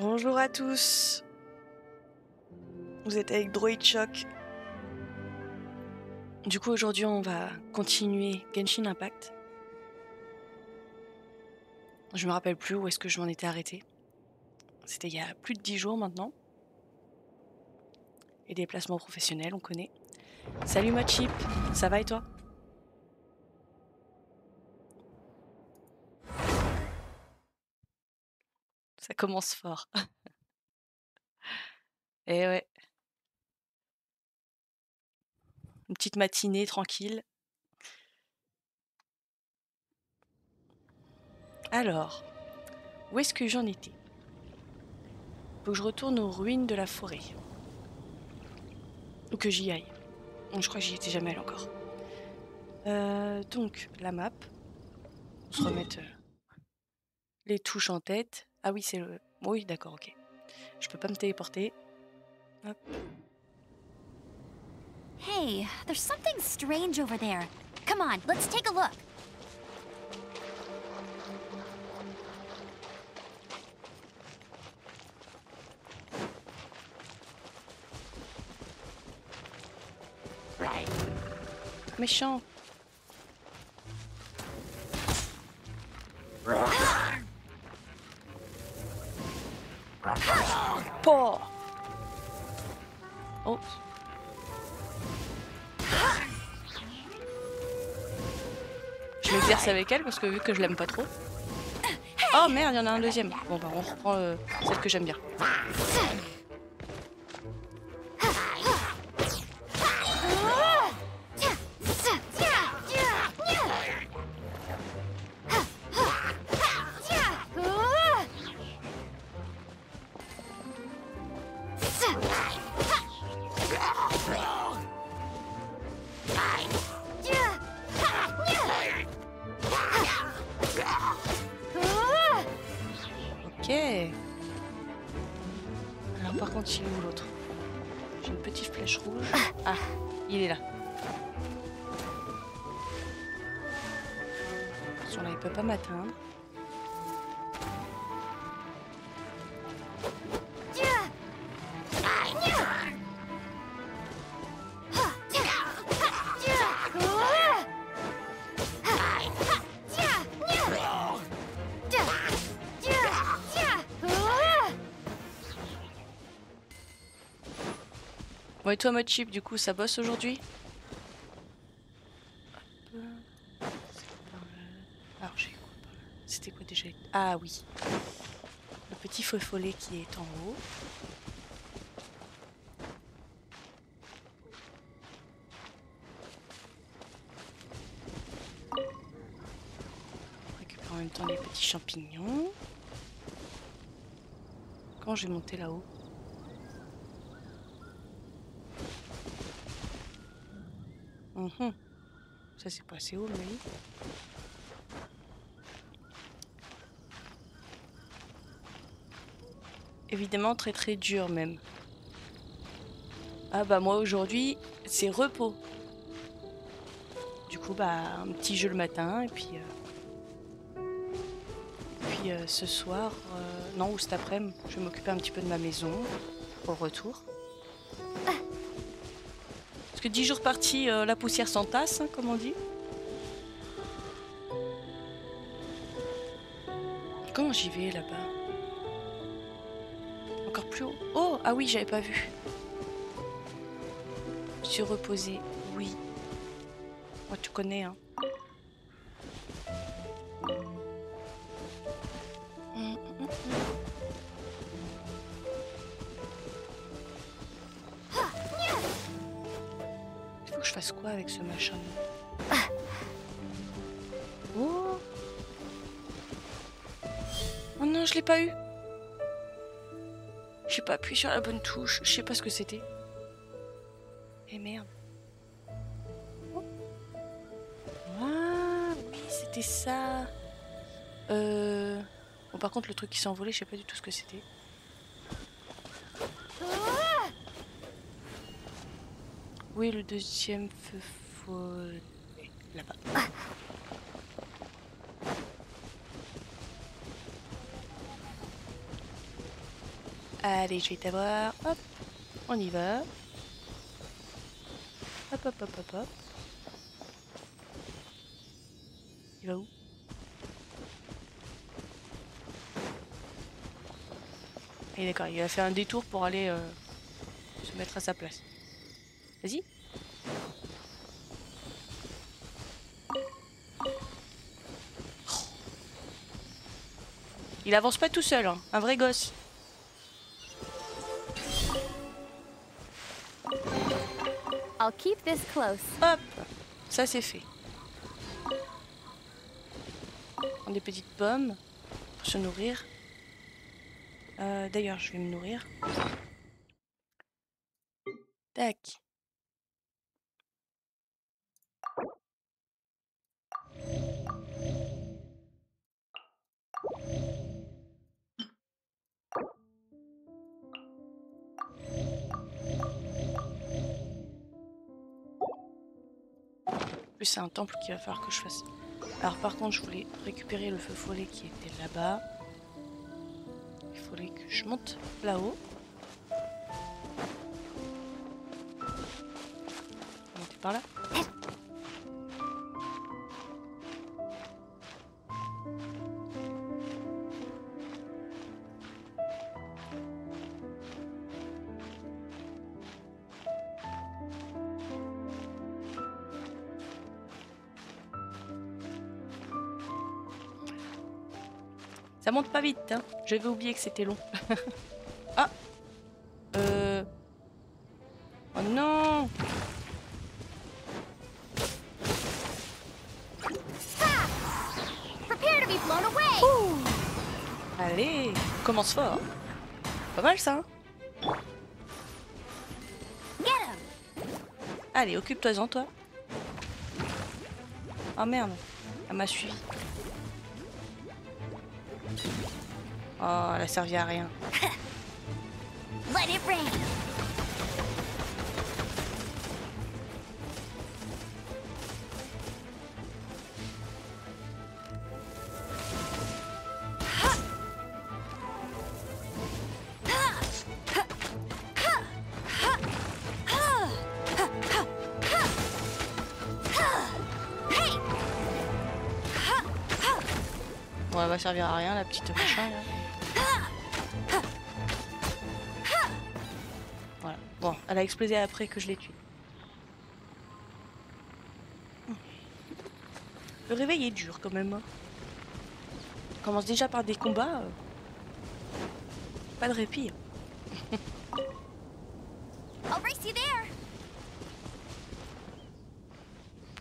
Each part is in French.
Bonjour à tous. Vous êtes avec Droid Shock. Du coup, aujourd'hui, on va continuer Genshin Impact. Je me rappelle plus où est-ce que je m'en étais arrêté. C'était il y a plus de 10 jours maintenant. Et des placements professionnels, on connaît. Salut Mochip, ça va et toi? Ça commence fort. Eh ouais. Une petite matinée tranquille. Alors, où est-ce que j'en étais? Faut que je retourne aux ruines de la forêt. Ou que j'y aille. Je crois que j'y étais jamais allé encore. Euh, donc, la map. On se remettre euh, les touches en tête. Ah oui, c'est le... Oui, d'accord, ok. Je peux pas me téléporter. Hop. Hey, there's something strange over there. Come on, let's take a look. Méchant. Oh. Je m'exerce avec elle parce que vu que je l'aime pas trop. Oh merde, il y en a un deuxième. Bon bah on reprend euh, celle que j'aime bien. Bon et toi mode chip du coup ça bosse aujourd'hui C'était quoi déjà Ah oui. Le petit feu follet qui est en haut. On récupère en même temps les petits champignons. Quand je vais monter là-haut Mhm. Ça c'est pas assez haut, mais. Évidemment très très dur même. Ah bah moi aujourd'hui c'est repos. Du coup bah un petit jeu le matin et puis euh, puis euh, ce soir euh, non ou cet après-midi je vais m'occuper un petit peu de ma maison le retour. Parce que 10 jours partis, euh, la poussière s'entasse, hein, comme on dit. Comment j'y vais là-bas? Encore plus haut Oh Ah oui, j'avais pas vu. Suis reposée, oui. Moi, tu connais, hein. Sur la bonne touche, je sais pas ce que c'était. Eh merde. Ah oui, c'était ça. Euh... Bon par contre le truc qui s'est envolé, je sais pas du tout ce que c'était. Oui, le deuxième feu follet. Là-bas. Allez, je vais t'avoir. Hop, on y va. Hop, hop, hop, hop, hop. Il va où? Et d'accord, il a fait un détour pour aller euh, se mettre à sa place. Vas-y. Il avance pas tout seul, hein. un vrai gosse. Hop, ça c'est fait. Prendre des petites pommes pour se nourrir. Euh, D'ailleurs, je vais me nourrir. C'est un temple qu'il va falloir que je fasse. Alors par contre, je voulais récupérer le feu follet qui était là-bas. Il fallait que je monte là-haut. Monter par là. Pas vite, hein. J'avais oublié que c'était long. ah Euh... Oh non. Allez, commence fort. Pas mal ça, hein. Allez, occupe-toi-en, toi. Oh merde, elle m'a suivi. Oh, elle a servi à rien. Let it rain. Bon, elle va servir à rien, la petite machin, là. Elle a explosé après que je l'ai tuée. Le réveil est dur, quand même. hein. On commence déjà par des combats. euh. Pas de répit.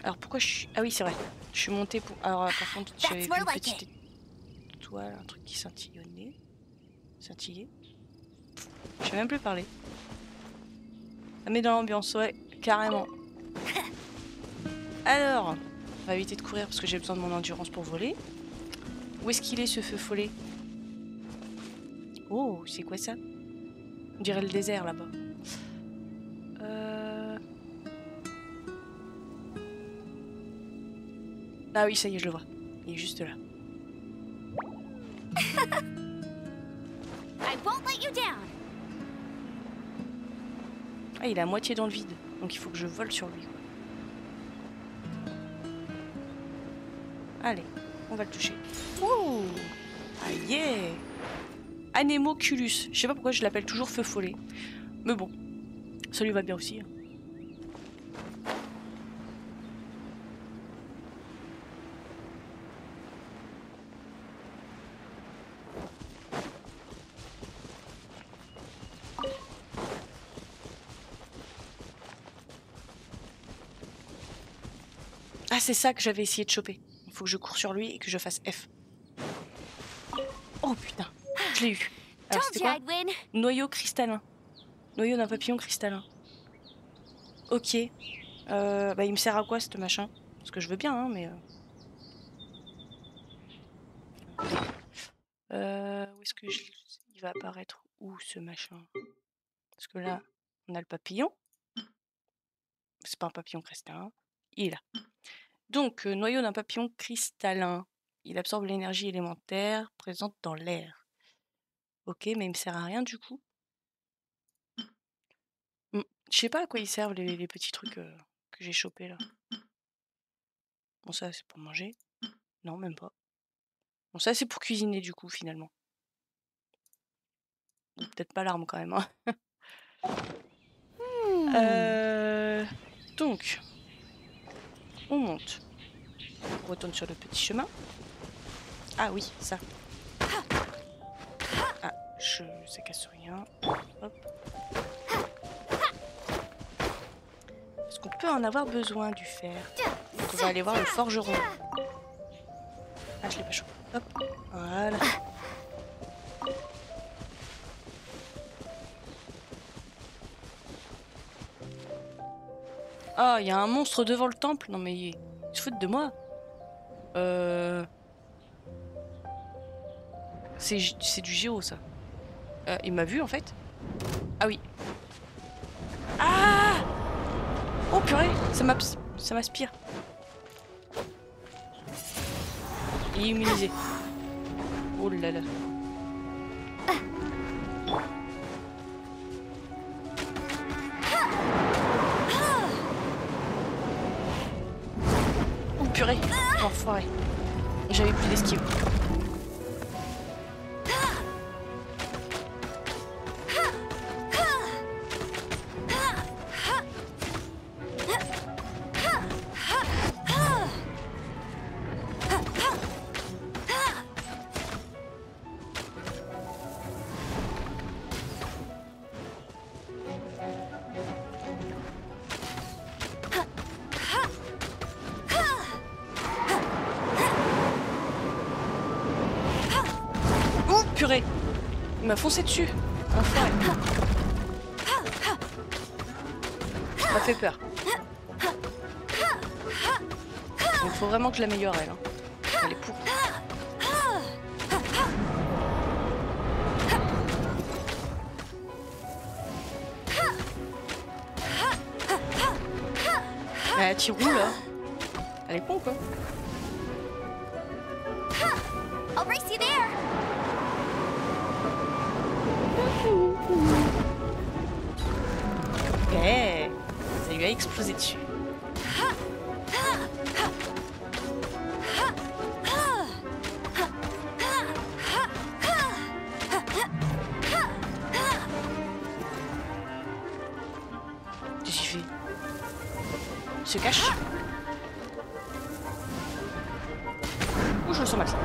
Alors pourquoi je suis... Ah oui, c'est vrai. Je suis montée pour... Alors euh, par contre, j'avais une petite étoile, un truc qui scintillonnait. Scintillait. Je sais même plus parler. Ça met dans l'ambiance, ouais, carrément. Alors, on va éviter de courir parce que j'ai besoin de mon endurance pour voler. Où est-ce qu'il est ce feu follet? Oh, c'est quoi ça? On dirait le désert là-bas. Euh... Ah oui, ça y est, je le vois. Il est juste là. I won't let you down. Ah, il est à moitié dans le vide. Donc il faut que je vole sur lui. Allez, on va le toucher. Ouh Ah yeah Anemoculus. Je sais pas pourquoi je l'appelle toujours feu follet. Mais bon, ça lui va bien aussi. hein. C'est ça que j'avais essayé de choper. Il faut que je cours sur lui et que je fasse F. Oh putain, je l'ai eu. Alors, quoi. Noyau cristallin. Noyau d'un papillon cristallin. Ok. Euh, bah, il me sert à quoi, ce machin? Parce que je veux bien, hein, mais... euh. Euh, où est-ce que je... il va apparaître Où, ce machin? Parce que là, on a le papillon. C'est pas un papillon cristallin. Il est là. Donc, euh, noyau d'un papillon cristallin. Il absorbe l'énergie élémentaire présente dans l'air. Ok, mais il me sert à rien du coup? Mmh. Je sais pas à quoi ils servent les les petits trucs, heu, que j'ai chopés là. Bon ça, c'est pour manger. Non, même pas. Bon ça, c'est pour cuisiner du coup, finalement. Bon, peut-être pas l'arme quand même, hein. Hmm. Heu, donc on monte. On retourne sur le petit chemin. Ah oui, ça. Ah, je ça casse rien. Hop. Est-ce qu'on peut en avoir besoin du fer? Donc on va aller voir le forgeron. Ah, je l'ai pas chopé. Hop, voilà. Ah, il y a un monstre devant le temple? Non mais ils se foutent de moi. Euh... C'est du géo ça. Euh, il m'a vu en fait. Ah oui. Ah Oh purée, ça m'aspire. Il est immunisé. Oh là là. Enfoiré. J'avais plus d'esquive. Dessus Enfoiré Ça fait peur. Il faut vraiment que je l'améliore elle. hein. Elle est tu roules là? Elle est con quoi. Se cache Ouh, je le sens mal ça.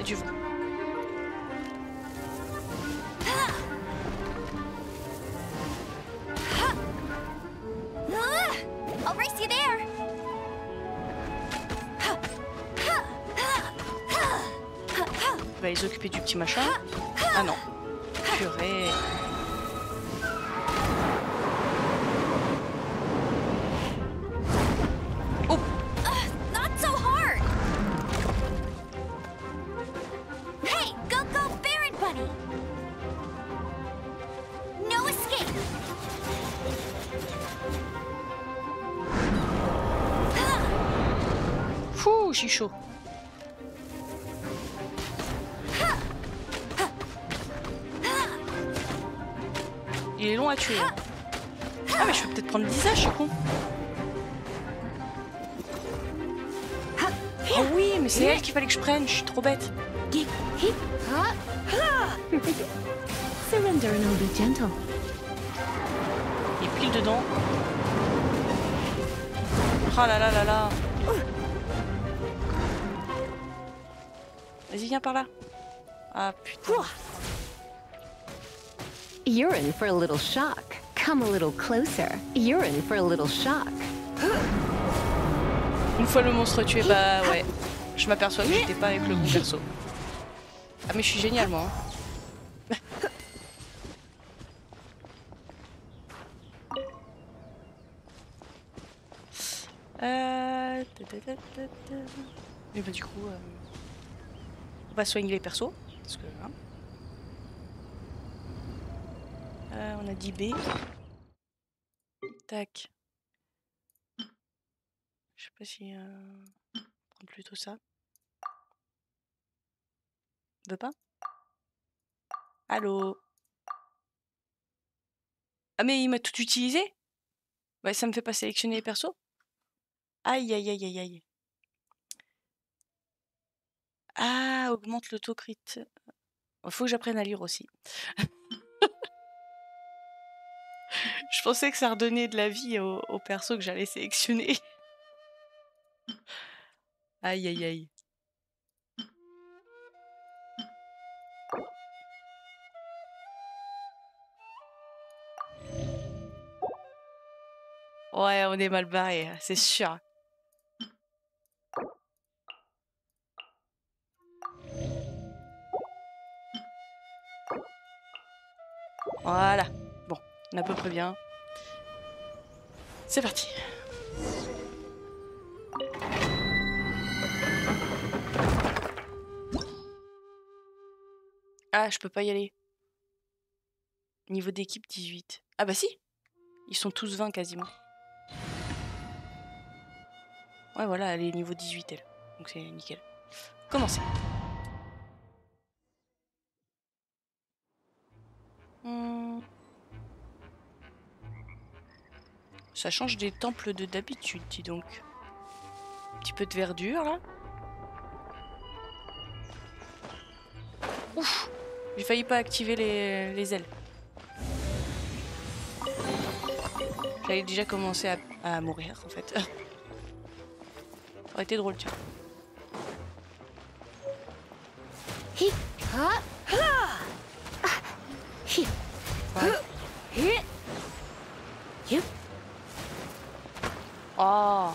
Et there. Il va les occuper du petit machin. Chaud. Il est long à tuer. hein. Ah mais je peux peut-être prendre Lisa, je suis con. Oh oui, mais c'est elle qu'il fallait que je prenne, je suis trop bête. Surrender and I'll be gentle. Il est pile dedans. Oh là là là là. Vas-y, viens par là. Ah putain. You're in for a little shock. Come a little closer. You're in for a little shock. Une fois le monstre tué, bah ouais. Je m'aperçois que j'étais pas avec le bon perso. Ah mais je suis génial moi. hein. Euh... Et bah du coup, euh, on va soigner les persos. Parce que, hein. Euh, on a dit B. Tac. Je sais pas si... Euh... Prendre plutôt ça. Veut pas? Allô? Ah, mais il m'a tout utilisé? Bah, ça me fait pas sélectionner les persos? Aïe, aïe, aïe, aïe, aïe. Ah, augmente l'autocrit. Faut que j'apprenne à lire aussi. Je pensais que ça redonnait de la vie au, au perso que j'allais sélectionner. Aïe, aïe, aïe. Ouais, on est mal barré, c'est sûr. Voilà. Bon, on est à peu près bien. C'est parti. Ah, je peux pas y aller. Niveau d'équipe 18. Ah bah si Ils sont tous 20 quasiment. Ouais voilà, elle est niveau 18 elle. Donc c'est nickel. Commencez. Ça change des temples de d'habitude, dis donc. Un petit peu de verdure là. Ouf J'ai failli pas activer les, les ailes. J'avais déjà commencé à, mourir en fait. Ça aurait été drôle, tiens. Ha. Hi. Hi. Yup. Oh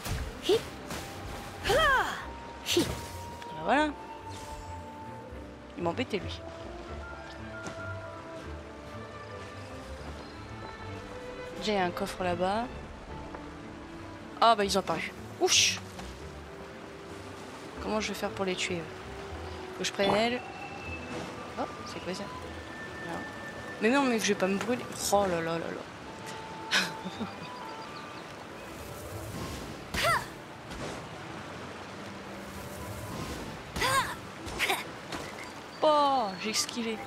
voilà. Il m'embêtait lui. A un coffre là-bas. Ah bah ils ont apparu. Ouch Comment je vais faire pour les tuer Faut que je prenne elle. Oh, c'est quoi ça? Non. Mais non, mais je vais pas me brûler. Oh là là là là. j'ai esquivé.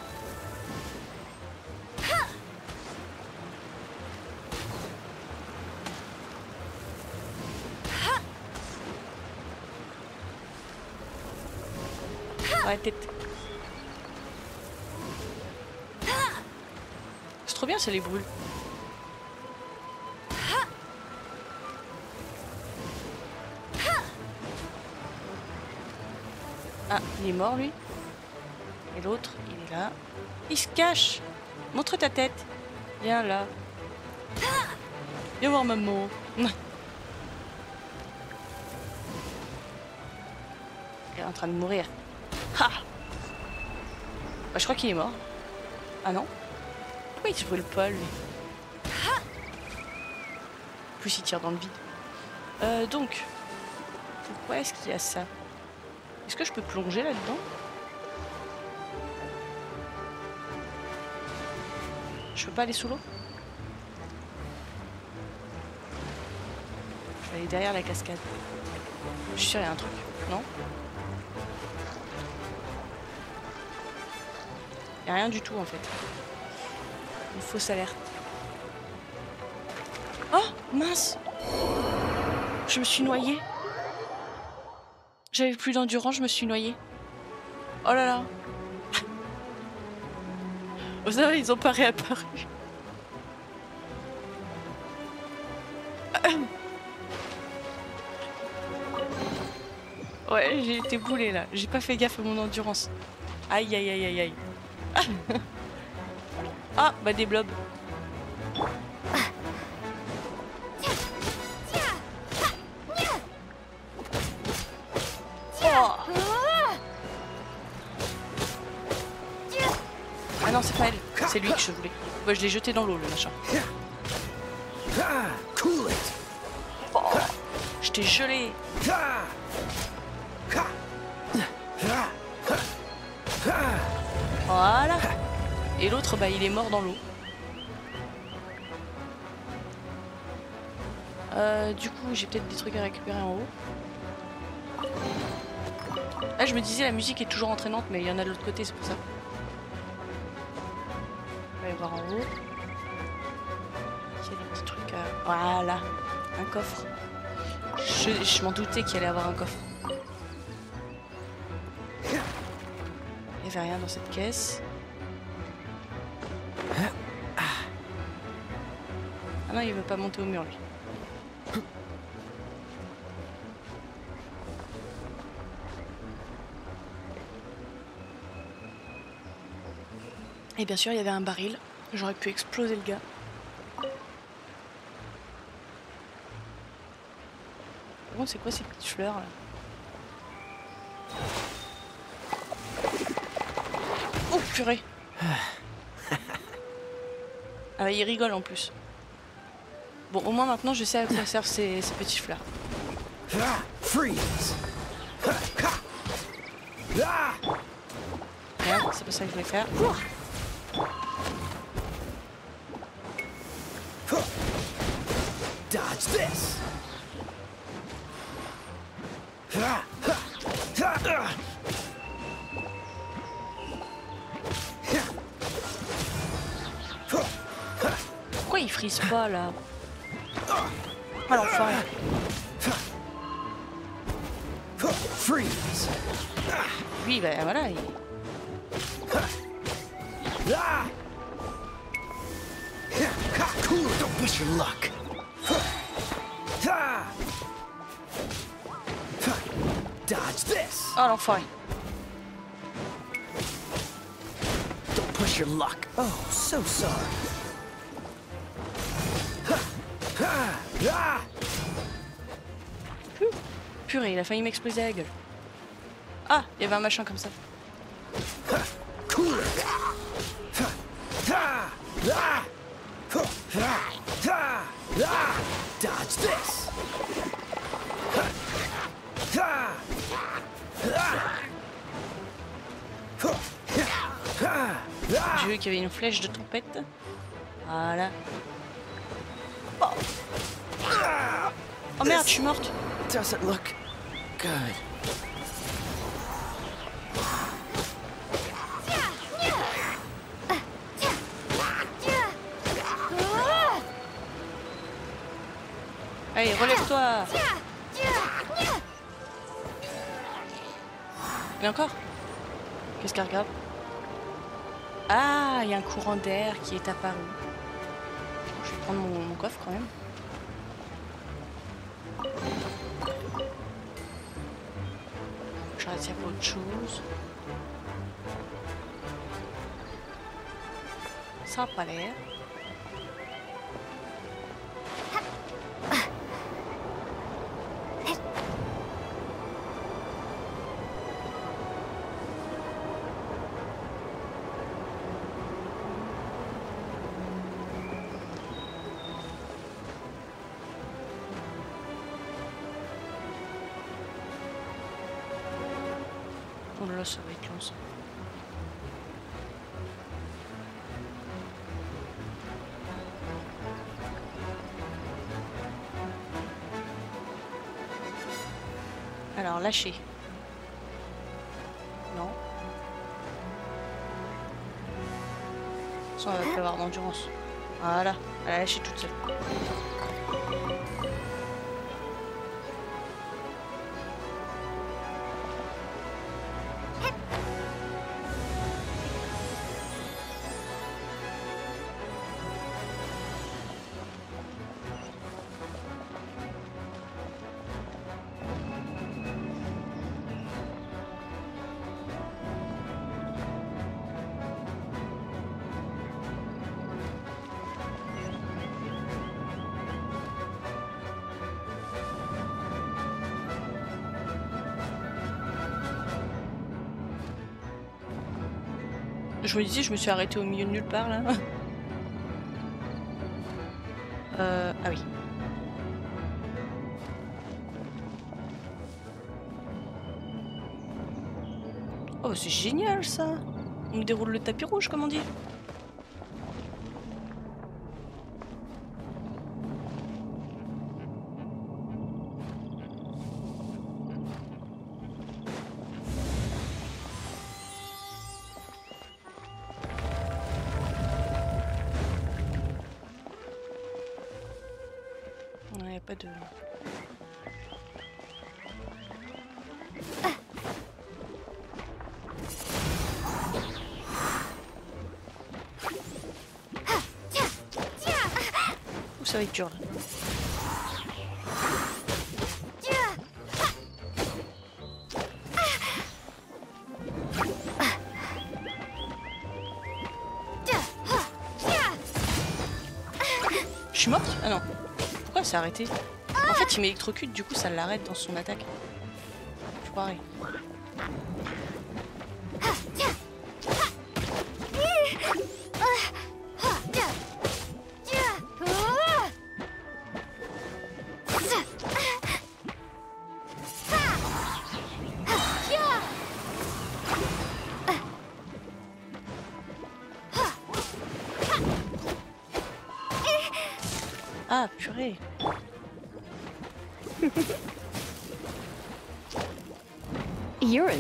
Arrêtez. C'est trop bien, ça les brûle. Ah, il est mort lui? Et l'autre, il est là. Il se cache Montre ta tête Viens là. Viens voir maman. Il est en train de mourir. Ha bah, Je crois qu'il est mort. Ah non Pourquoi il se brûle pas lui En plus il tire dans le vide. Euh, donc, pourquoi est-ce qu'il y a ça? Est-ce que je peux plonger là-dedans? Peux pas aller sous l'eau Je vais aller derrière la cascade. Je suis sûr, il y a un truc. Non Il a rien du tout en fait. Une fausse alerte. Oh mince Je me suis noyée. J'avais plus d'endurance, je me suis noyée. Oh là là Ils ont pas réapparu. Ouais, j'ai été boulée là. J'ai pas fait gaffe à mon endurance. Aïe aïe aïe aïe aïe. ah, bah des blobs. Je voulais. Je l'ai jeté dans l'eau, le machin. Je t'ai gelé. Voilà. Et l'autre, bah, il est mort dans l'eau. Euh, du coup, j'ai peut-être des trucs à récupérer en haut. Ah, je me disais, la musique est toujours entraînante, mais il y en a de l'autre côté, c'est pour ça. Coffre. Je, je m'en doutais qu'il allait avoir un coffre. Il n'y avait rien dans cette caisse. Ah non, il veut pas monter au mur lui. Et bien sûr, il y avait un baril. J'aurais pu exploser le gars. C'est quoi ces petites fleurs là Oh purée Ah bah, il rigole en plus. Bon, au moins maintenant je sais à quoi servent ces, ces petites fleurs. Freeze! Ah! C'est pas ça que je voulais faire. Pourquoi il frise pas là Ah l'enfoiré Freeze! Lui, bah voilà, il... Cool, don't push your luck. Dodge this. Ah l'enfoiré Don't push your luck. Oh, so sorry. Purée, il a failli m'exploser la gueule. Ah, il y avait un machin comme ça. Dodge this. J'ai vu qu'il y avait une flèche de tempête. Voilà. Oh, Oh merde, je suis morte. Doesn't look good. Allez, relève-toi. Et encore Qu'est-ce qu'elle regarde? Ah, il y a un courant d'air qui est apparu. Je vais prendre mon, coffre quand même. Je regarde s'il y a pas autre chose. Ça a pas l'air. Alors, lâcher. Non. Ça, elle va avoir d'endurance. Voilà, elle a lâché toute seule. Je me disais, je me suis arrêtée au milieu de nulle part là. Euh, ah oui. Oh, c'est génial ça On me déroule le tapis rouge, comme on dit. S'est En fait, il m'électrocute, du coup, ça l'arrête dans son attaque.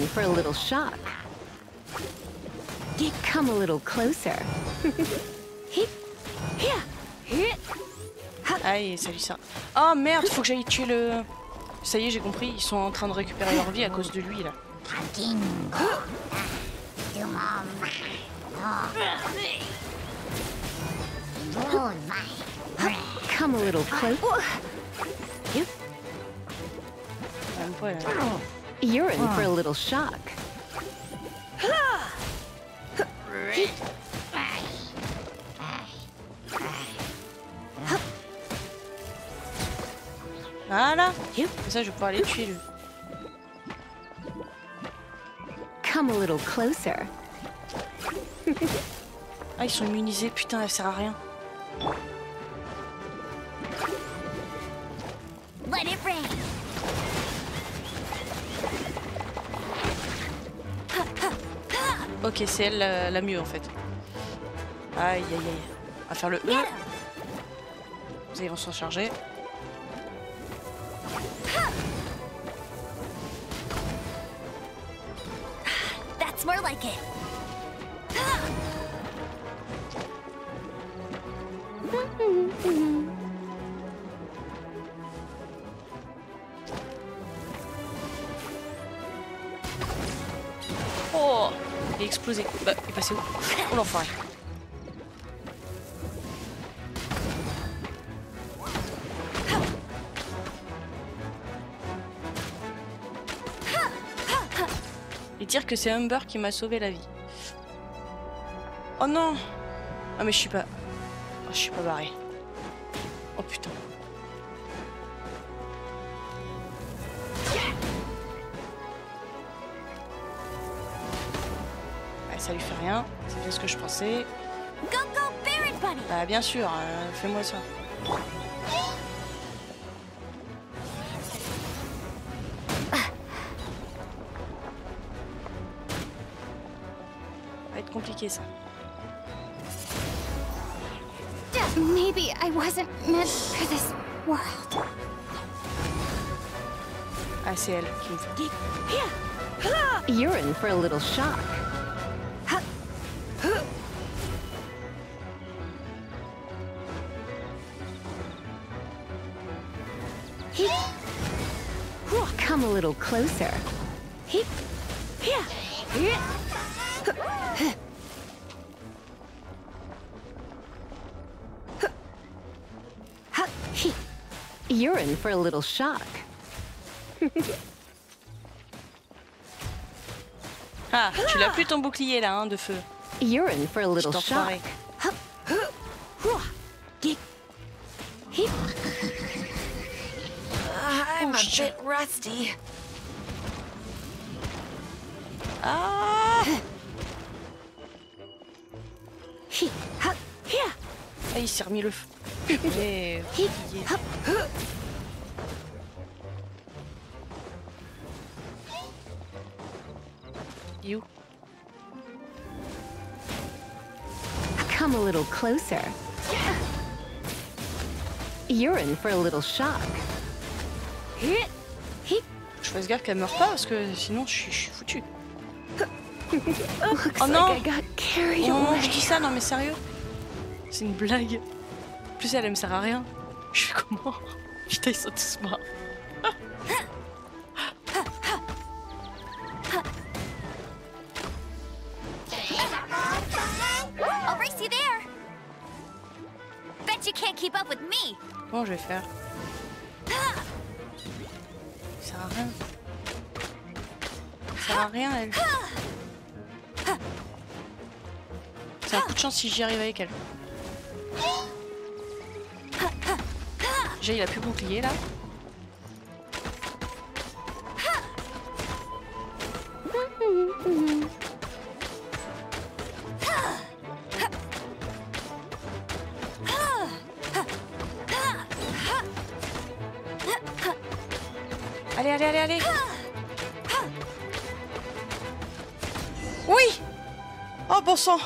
For a little shock. Come a little closer. Aïe, salut ça. Oh merde, faut que j'aille tuer le... Ça y est, j'ai compris, ils sont en train de récupérer leur vie à cause de lui, là. Come a little closer. Même pas, là. You're in for a little shock. Voilà Comme ça, je pouvoir aller tuer le... Come a little closer. Ah, ils sont immunisés, putain, elle sert à rien. C'est elle la, la mieux, en fait. Aïe, aïe, aïe. On va faire le E. Ils vont s'en charger. C'est Humber qui m'a sauvé la vie. Oh non Ah mais je suis pas... Oh, je suis pas barré. Oh putain. Ouais, ça lui fait rien. C'est bien ce que je pensais. Bah bien sûr, euh, fais-moi ça. Compliqué ça. Maybe I wasn't meant for this world. Ah c'est elle qui me fait. You're in for a little shock. Come a little closer. You're in for a little shock. Ah, tu l'as plus ton bouclier là, hein, de feu. You're in for a little Petit shock. I'm a bit rusty. Ah Ah, il s'est remis le feu. Fatigué. Il est où Come a little closer. You're in for a little shock. Je fasse gaffe qu'elle meure pas parce que sinon je suis, je suis foutu. Oh like non I got carried Oh non, away. je dis ça, non mais sérieux C'est une blague. En plus elle, elle me sert à rien. Je fais comment? Putain, ils sont tous morts. Comment je vais faire? Ça sert à rien. Ça sert à rien, elle. C'est un coup de chance si j'y arrive avec elle. Il a plus bouclier là. Allez, allez, allez, allez. Oui Oh bon sang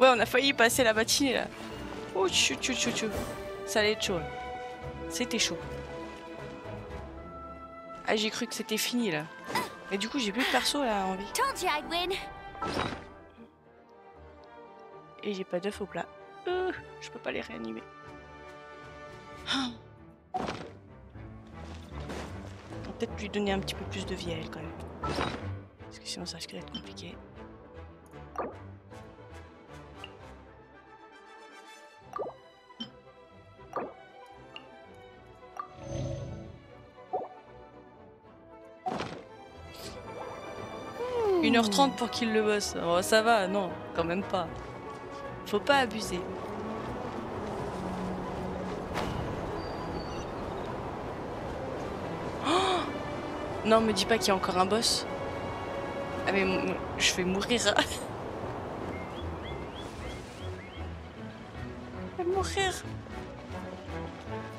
Ouais, on a failli passer la matinée là. Oh, chou, chou, chou, chou. Ça allait être chaud. là. C'était chaud. Ah, j'ai cru que c'était fini là. Mais du coup, j'ai plus de perso là en vie. Told you I'd win. Et j'ai pas d'œufs au plat. Euh, je peux pas les réanimer. Ah. On va peut-être lui donner un petit peu plus de vie à elle quand même. Parce que sinon ça risque d'être compliqué. Une heure trente pour qu'il le bosse. Oh, ça va, non, quand même pas. Faut pas abuser. Oh non, me dis pas qu'il y a encore un boss. Ah mais je vais mourir. Je vais mourir.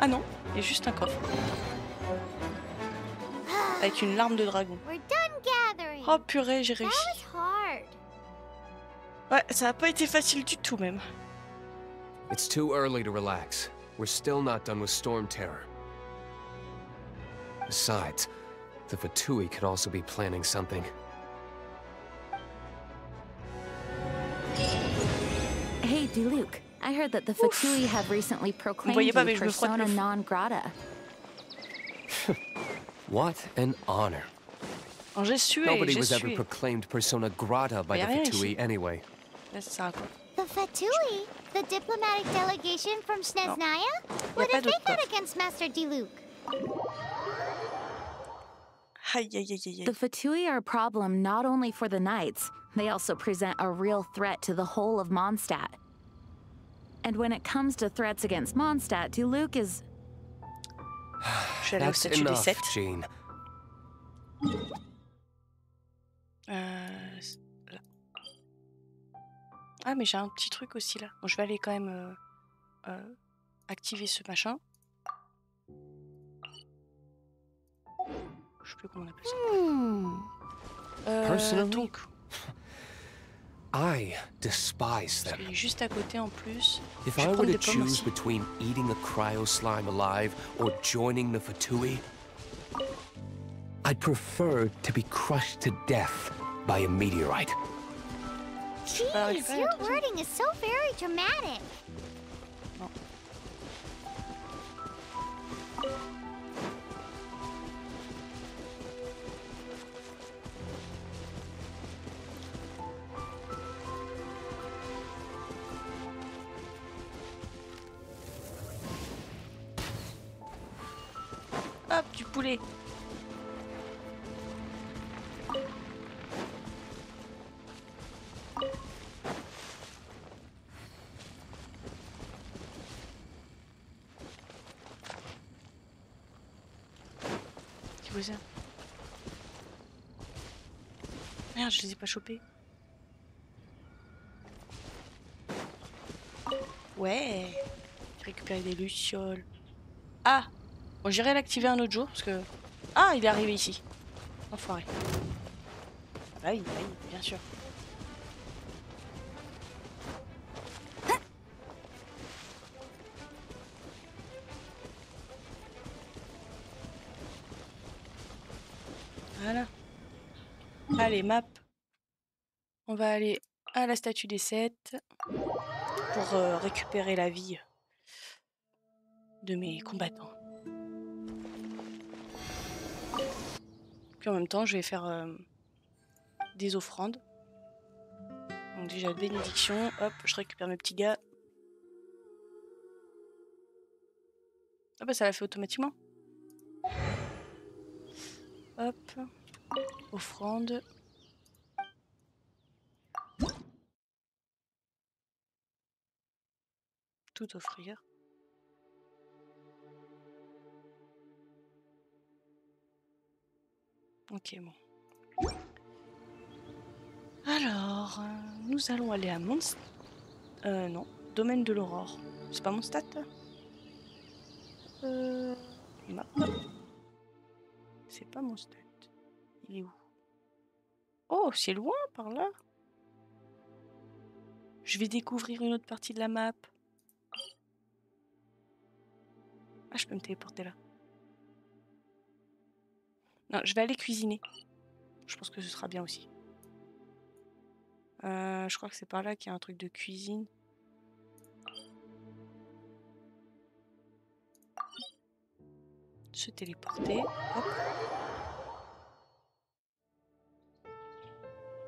Ah non, il y a juste un coffre. Avec une larme de dragon. Oh purée, j'ai réussi. Ouais, ça a pas été facile du tout même. It's too early to relax. We're still not done with Storm Terror. Besides, the Fatui could also be planning something. Hey, Diluc. I heard that the Fatui have recently proclaimed you persona non grata. What an honor. En j'ai sué, Nobody j'ai was ever proclaimed persona grata by Y a the Fatui ici. anyway. Là, ça sert à quoi The Fatui, the diplomatic delegation from Sneznaya? What pas have they d'autre got coffre. against Master Diluc? The. Fatui are a problem not only for the knights, they also present a real threat to the whole of Mondstadt. And when it comes to threats against Mondstadt, Diluc is. Je suis allée au That's enough, Jean. Euh, là. Ah mais j'ai un petit truc aussi là. Bon, je vais aller quand même euh, euh, activer ce machin. Je sais plus comment on appelle ça. Hmm. Euh, donc, I despise them. est juste à côté en plus. If Je I were to choose aussi. between eating a cryo slime alive or joining the Fatui, I'd prefer to be crushed to death by a meteorite. Jeez, récupérer your wording is so very dramatic. Hop, du poulet. Merde, je les ai pas chopés. Ouais. Récupérer des lucioles. Ah Bon, j'irai l'activer un autre jour parce que. Ah, il est arrivé ici. Enfoiré. Ah bah oui, bah oui, bien sûr. Allez, map. On va aller à la statue des sept pour euh, récupérer la vie de mes combattants. Puis en même temps, je vais faire euh, des offrandes. Donc déjà, bénédiction. Hop, je récupère mes petits gars. Ah bah ça l'a fait automatiquement. Hop. Offrande. Tout offrir. Ok, bon. Alors, euh, nous allons aller à Monst... Euh, non. Domaine de l'aurore. C'est pas Mondstadt Euh... C'est pas Mondstadt. Il est où? Oh, c'est loin par là. Je vais découvrir une autre partie de la map. Ah, je peux me téléporter là. Non, je vais aller cuisiner. Je pense que ce sera bien aussi. Euh, je crois que c'est par là qu'il y a un truc de cuisine. Se téléporter.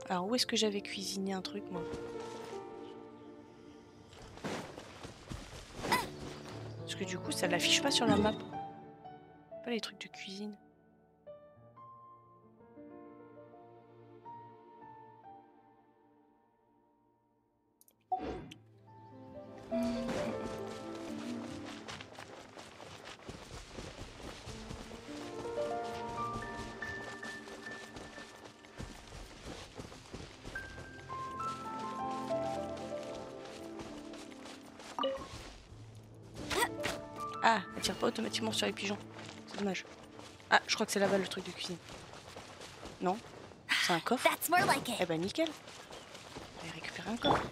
Alors, où est-ce que j'avais cuisiné un truc, moi? Parce que du coup, ça l'affiche pas sur la map. Pas les trucs de cuisine. Automatiquement sur les pigeons. C'est dommage. Ah, je crois que c'est là-bas le truc de cuisine. Non? C'est un coffre? Like Eh ben nickel. On va récupérer un coffre.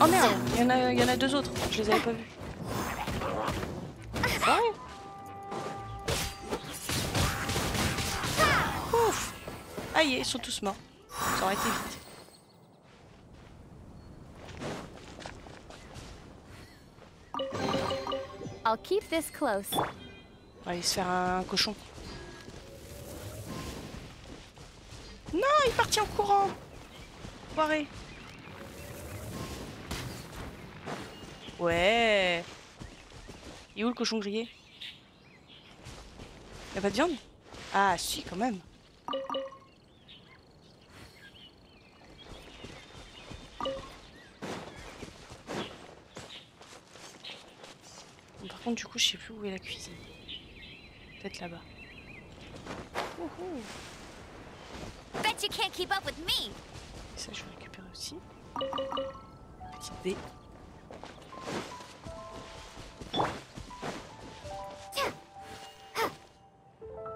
Oh merde, il y, en a- il y en a deux autres. Je les avais pas vus. Sont tous morts. Ça aurait été vite. I'll keep this close. On va aller se faire un cochon. Non, il est parti en courant. Foiré. Ouais. Il est où le cochon grillé? Y'a pas de viande? Ah si, quand même. Par contre, du coup, je sais plus où est la cuisine. Peut-être là-bas. Wouhou. Bet you can't keep up with me. Ça, je vais récupérer aussi. Petite dé.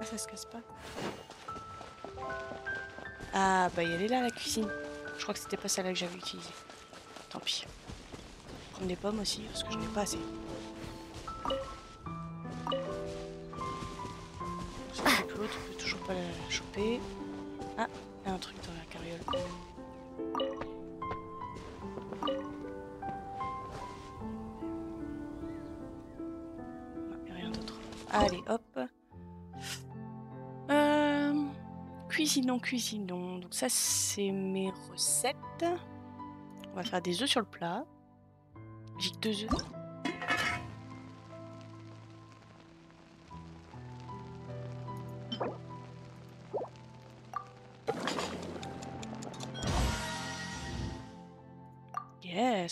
Ah, ça se casse pas. Ah, bah, elle est là, la cuisine. Je crois que c'était pas celle-là que j'avais utilisée. Tant pis. Prendre des pommes aussi, parce que je n'ai pas assez. L'autre peut toujours pas la choper. Ah, il y a un truc dans la carriole. Rien d'autre. Allez, hop. Euh, cuisinons, cuisinons. Donc ça, c'est mes recettes. On va faire des œufs sur le plat. J'ai deux œufs.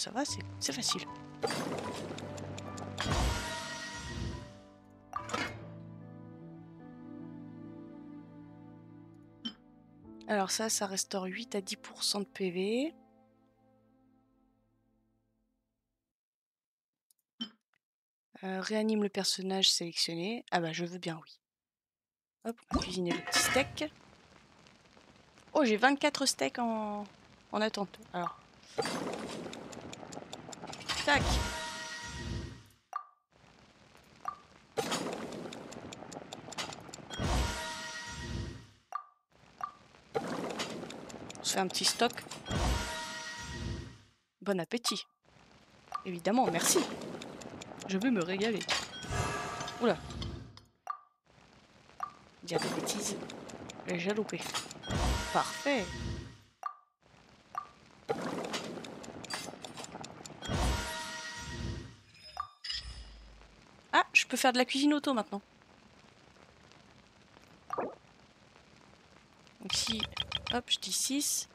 Ça va, c'est facile. Alors ça, ça restaure 8 à 10% de PV. Euh, réanime le personnage sélectionné. Ah bah je veux bien, oui. Hop, on va cuisiner le petit steak. Oh, j'ai 24 steaks en, en attente. Alors. Tac. On se fait un petit stock. Bon appétit. Évidemment, merci. Je veux me régaler. Oula. a des bêtises. J'ai loupé. Parfait. Peux faire de la cuisine auto maintenant. Donc si, hop, je dis 6.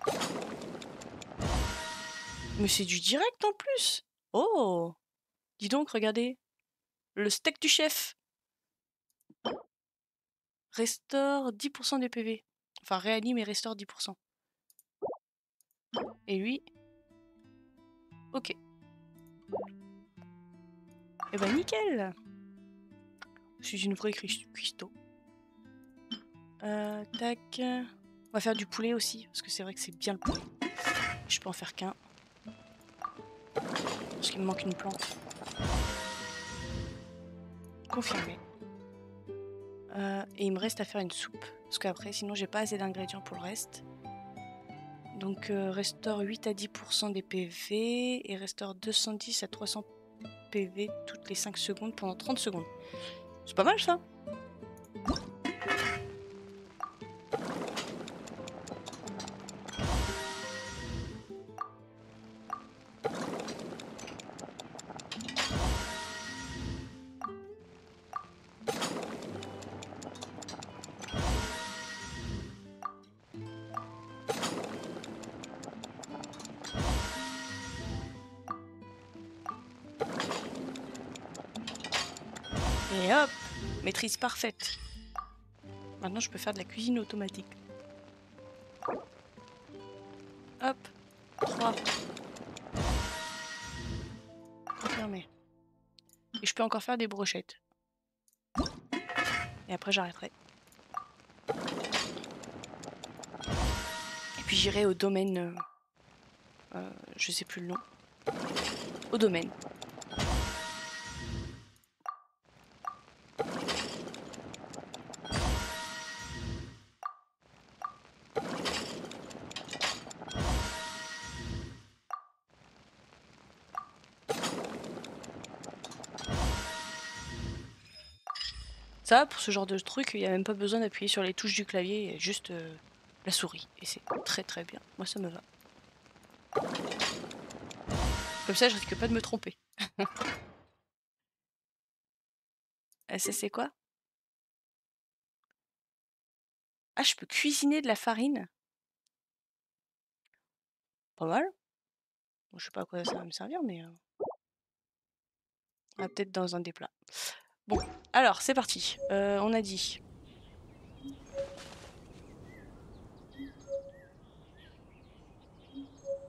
Mais c'est du direct en plus. Oh Dis donc, regardez. Le steak du chef. Restaure 10% des PV. Enfin, réanime et restaure 10%. Et lui Ok. Eh ben nickel Je suis une vraie cuis- cuistot. Euh, tac. On va faire du poulet aussi, parce que c'est vrai que c'est bien le poulet. Je peux en faire qu'un. Parce qu'il me manque une plante. Confirmé. Euh, et il me reste à faire une soupe. Parce qu'après, sinon, j'ai pas assez d'ingrédients pour le reste. Donc, euh, restaure 8 à 10% des PV et restaure 210 à 300 PV toutes les 5 secondes pendant 30 secondes. C'est pas mal ça Parfaite. Maintenant, je peux faire de la cuisine automatique. Hop 3. Confirmé. Et je peux encore faire des brochettes. Et après, j'arrêterai. Et puis, j'irai au domaine... euh, euh, je sais plus le nom. Au domaine. Ça, pour ce genre de truc, il n'y a même pas besoin d'appuyer sur les touches du clavier, il juste euh, la souris. Et c'est très très bien. Moi, ça me va. Comme ça, je risque pas de me tromper. Ah, ça, c'est quoi? Ah, je peux cuisiner de la farine? Pas mal. Bon, je sais pas à quoi ça va me servir, mais... euh, peut-être dans un des plats. Bon, alors, c'est parti. Euh, on a dit...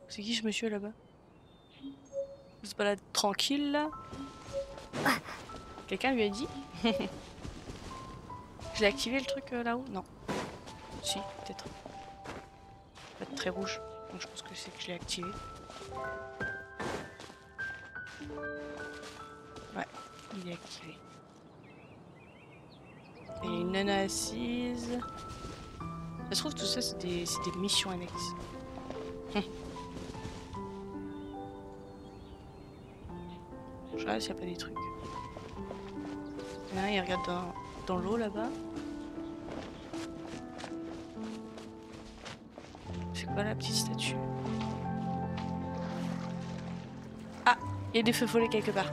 C'est qui ce monsieur là-bas? Il se balade tranquille là? Quelqu'un lui a dit? Je l'ai activé le truc euh, là-haut? Non. Si, peut-être. Pas de très rouge. Donc je pense que c'est que je l'ai activé. Ouais, il est activé. Et une nana assise. Ça se trouve, tout ça, c'est des, des missions annexes. Hum. Je regarde s'il n'y a pas des trucs. Un, il regarde dans, dans l'eau là-bas. C'est quoi la petite statue? Ah, il y a des feux follets quelque part.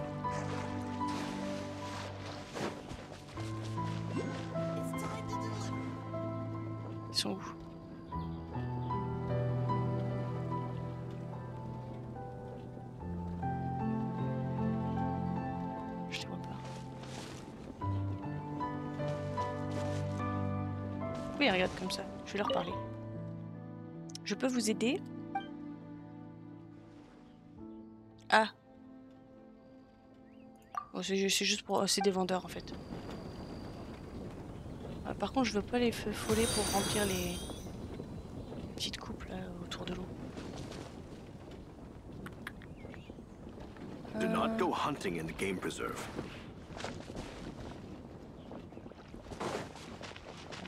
Je peux vous aider Ah. Bon, c'est ju- c'est juste pour... C'est des vendeurs en fait. Ah, par contre, je veux pas les feux follets pour remplir les petites coupes là autour de l'eau. Do not go hunting in the game preserve.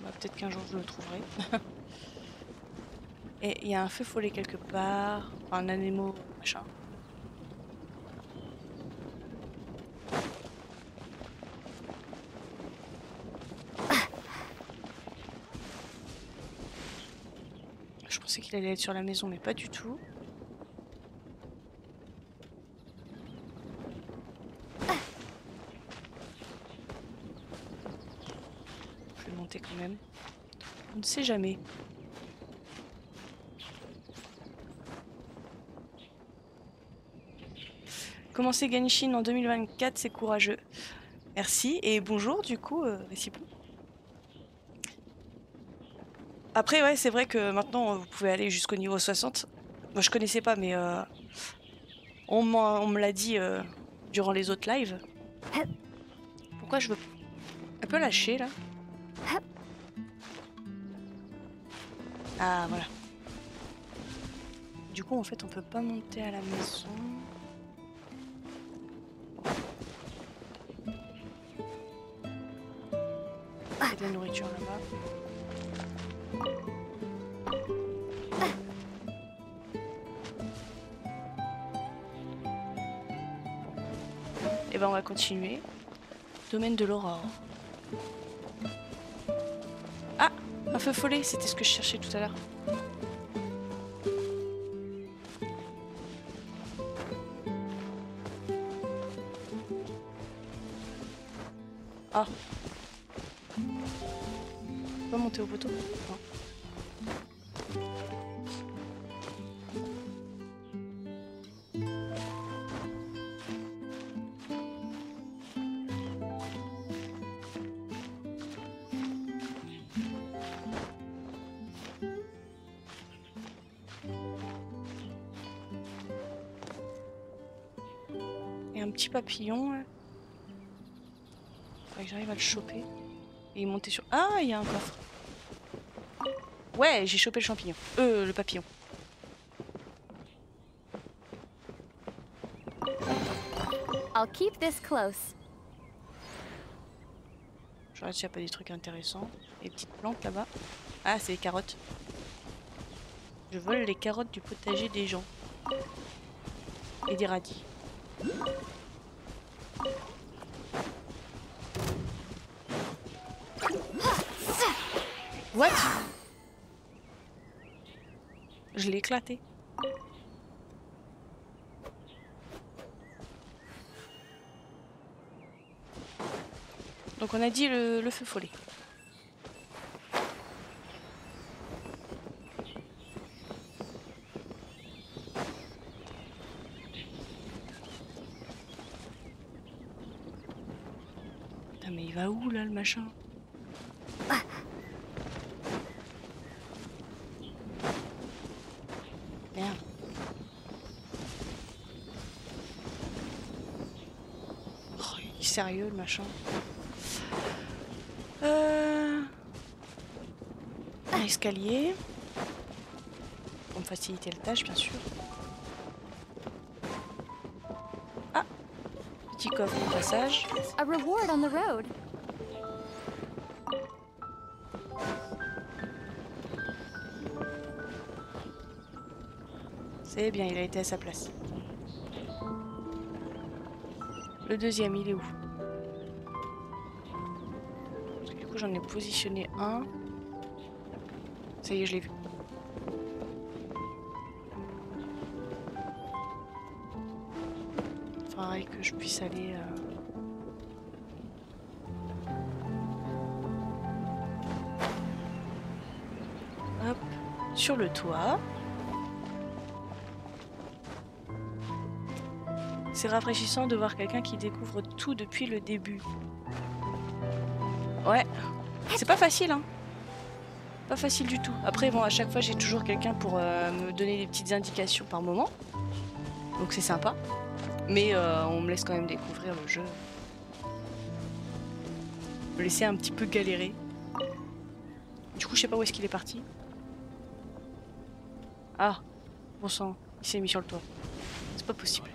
Bah, Peut-être qu'un jour je le trouverai. Et il y a un feu follet quelque part. Un anémo, machin. Je pensais qu'il allait être sur la maison, mais pas du tout. Je vais monter quand même. On ne sait jamais. Commencer Ganishin en 2024, c'est courageux. Merci et bonjour du coup, euh. Après, ouais, c'est vrai que maintenant vous pouvez aller jusqu'au niveau 60. Moi je connaissais pas, mais euh, on me l'a dit euh, durant les autres lives. Pourquoi je veux un peu lâcher là? Ah voilà. Du coup, en fait, on peut pas monter à la maison. Nourriture là-bas. Et ben on va continuer. Domaine de l'aurore. Ah Un feu follet, c'était ce que je cherchais tout à l'heure. Papillon. là. Faudrait que j'arrive à le choper. Et y monter sur. Ah, il y a un coffre. Ouais, j'ai chopé le champignon. Euh, le papillon. I'll keep this close. Je regarde s'il n'y a pas des trucs intéressants. Les petites plantes là-bas. Ah, c'est les carottes. Je vole les carottes du potager des gens. Et des radis. Donc on a dit le, le feu follet. Putain mais il va où là le machin Merde. Oh, il est sérieux le machin. Euh... Un escalier. Pour me faciliter la tâche, bien sûr. Ah Petit coffre au passage. A reward on the road. C'est bien, il a été à sa place. Le deuxième, il est où? J'en ai positionné un. Ça y est, je l'ai vu. Faudrait que je puisse aller. euh, Hop, sur le toit. C'est rafraîchissant de voir quelqu'un qui découvre tout depuis le début. Ouais, c'est pas facile, hein. Pas facile du tout. Après, bon, à chaque fois, j'ai toujours quelqu'un pour euh, me donner des petites indications par moment. Donc c'est sympa. Mais euh, on me laisse quand même découvrir le jeu. Me laisser un petit peu galérer. Du coup, je sais pas où est-ce qu'il est parti. Ah, bon sang, il s'est mis sur le toit. C'est pas possible.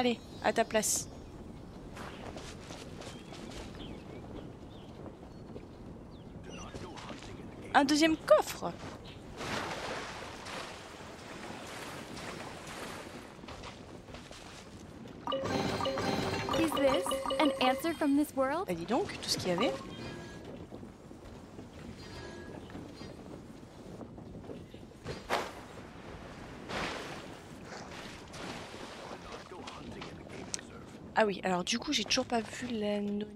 Allez, à ta place. Un deuxième coffre Is this an answer from this world? Bah dis donc, tout ce qu'il y avait. Ah oui, alors du coup, j'ai toujours pas vu l'Anomoculus,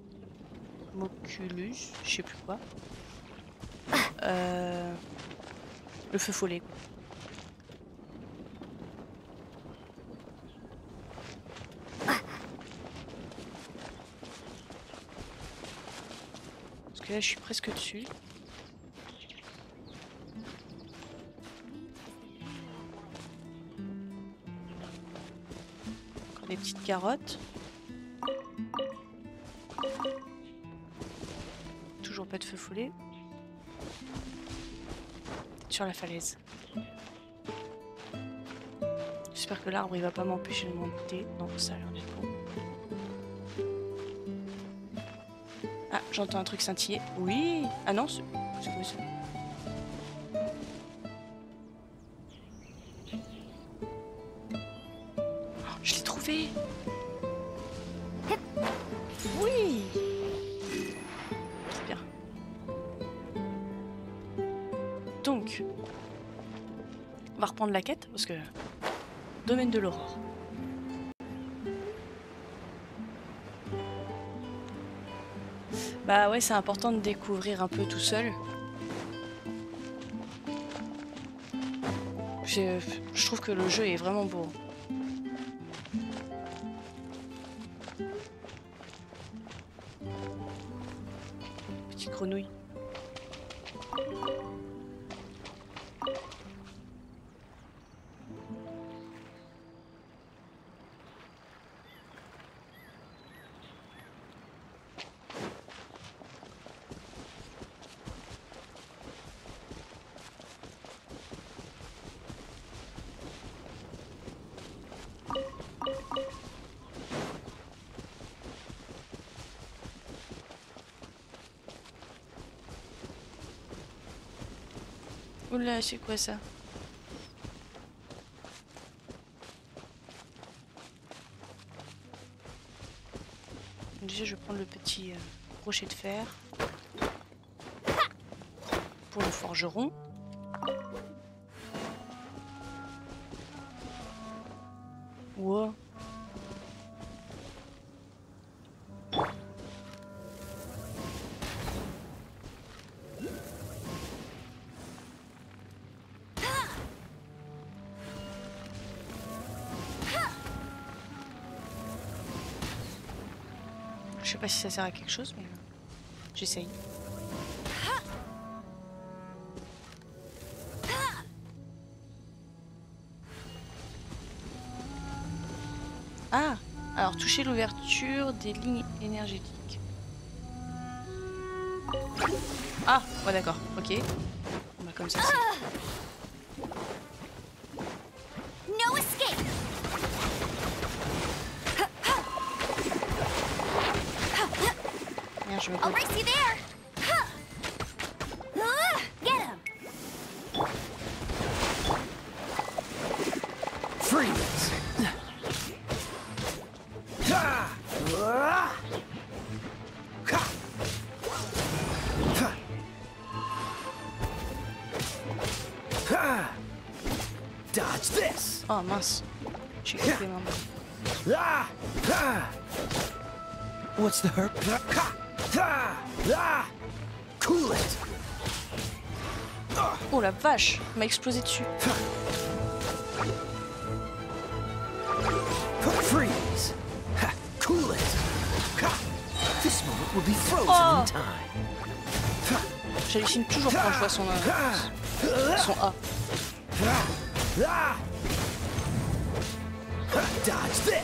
je sais plus quoi. Euh, Le feu follet. quoi. Parce que là, je suis presque dessus. Encore des petites carottes. Feu follet. Sur la falaise. J'espère que l'arbre il va pas m'empêcher de monter. Non, ça a l'air d'être bon. Ah, j'entends un truc scintiller. Oui Ah non, quête parce que domaine de l'aurore. Bah ouais, c'est important de découvrir un peu tout seul. Je trouve que le jeu est vraiment beau. Oula, c'est quoi ça Déjà, je vais prendre le petit euh, crochet de fer pour le forgeron. Wow. Sais pas si ça sert à quelque chose, mais j'essaye. Ah Alors toucher l'ouverture des lignes énergétiques. Ah Ouais d'accord, ok. On va comme ça. I'll colle. race you there! Huh. Ah, Get him! Freeze! Ha! Ah! Ha! Ha! Ha! Dodge this! Oh mince. J'ai coupé ma main. Ah! Ah! What's the hurt? La vache m'a explosé dessus. Freeze! Cool it! This moment will be frozen Oh! in time. J'hallucine toujours quand je vois son, euh, son A. Ah! Dodge this!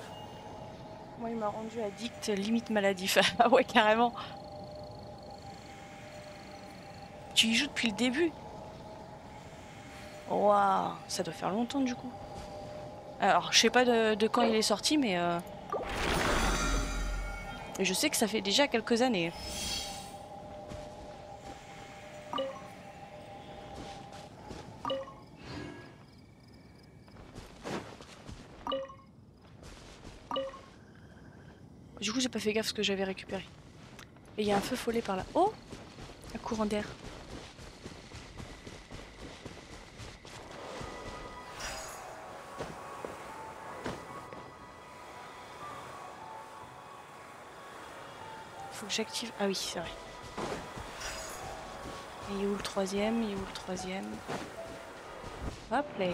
Rendu addict, limite maladif. ah ouais, carrément. Tu y joues depuis le début Waouh, ça doit faire longtemps du coup. Alors, je sais pas de, quand il est sorti, mais... euh, mais je sais que ça fait déjà quelques années. Fait gaffe ce que j'avais récupéré. Et il y a un feu follet par là. Oh Un courant d'air. Faut que j'active. Ah oui, c'est vrai. Il est où le troisième? Il est où le troisième? Hop là.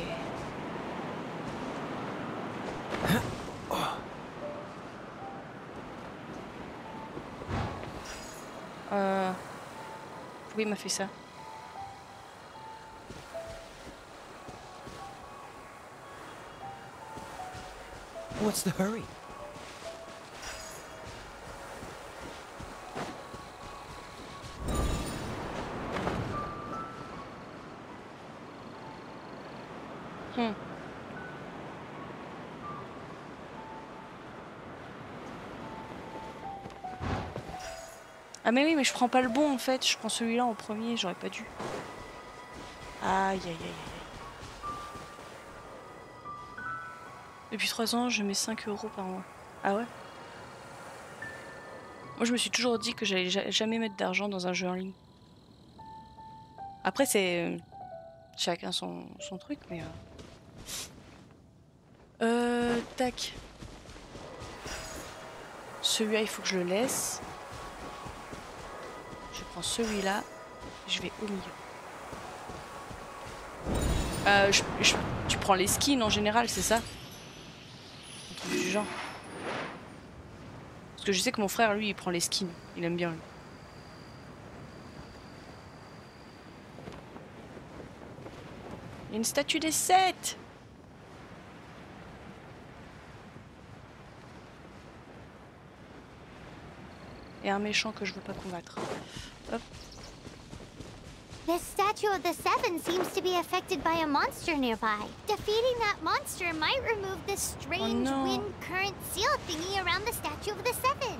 Pourquoi il m'a fait ça What's the hurry? Ah mais oui, mais je prends pas le bon en fait. Je prends celui-là en premier, j'aurais pas dû. Aïe aïe aïe aïe. Depuis 3 ans, je mets 5 euros par mois. Ah ouais? Moi je me suis toujours dit que j'allais ja- jamais mettre d'argent dans un jeu en ligne. Après c'est... euh, Chacun son, son truc, mais... Euh... Euh, tac. Celui-là, il faut que je le laisse. Celui-là. Je vais au milieu. Euh, tu prends les skins en général, c'est ça? Du genre. Parce que je sais que mon frère, lui, il prend les skins. Il aime bien, lui. Il une statue des sept Et un méchant que je veux pas combattre. Hop. This statue of the Seven seems to be affected by a monster nearby. Defeating that monster might remove this strange no. wind current seal thingy around the statue of the Seven.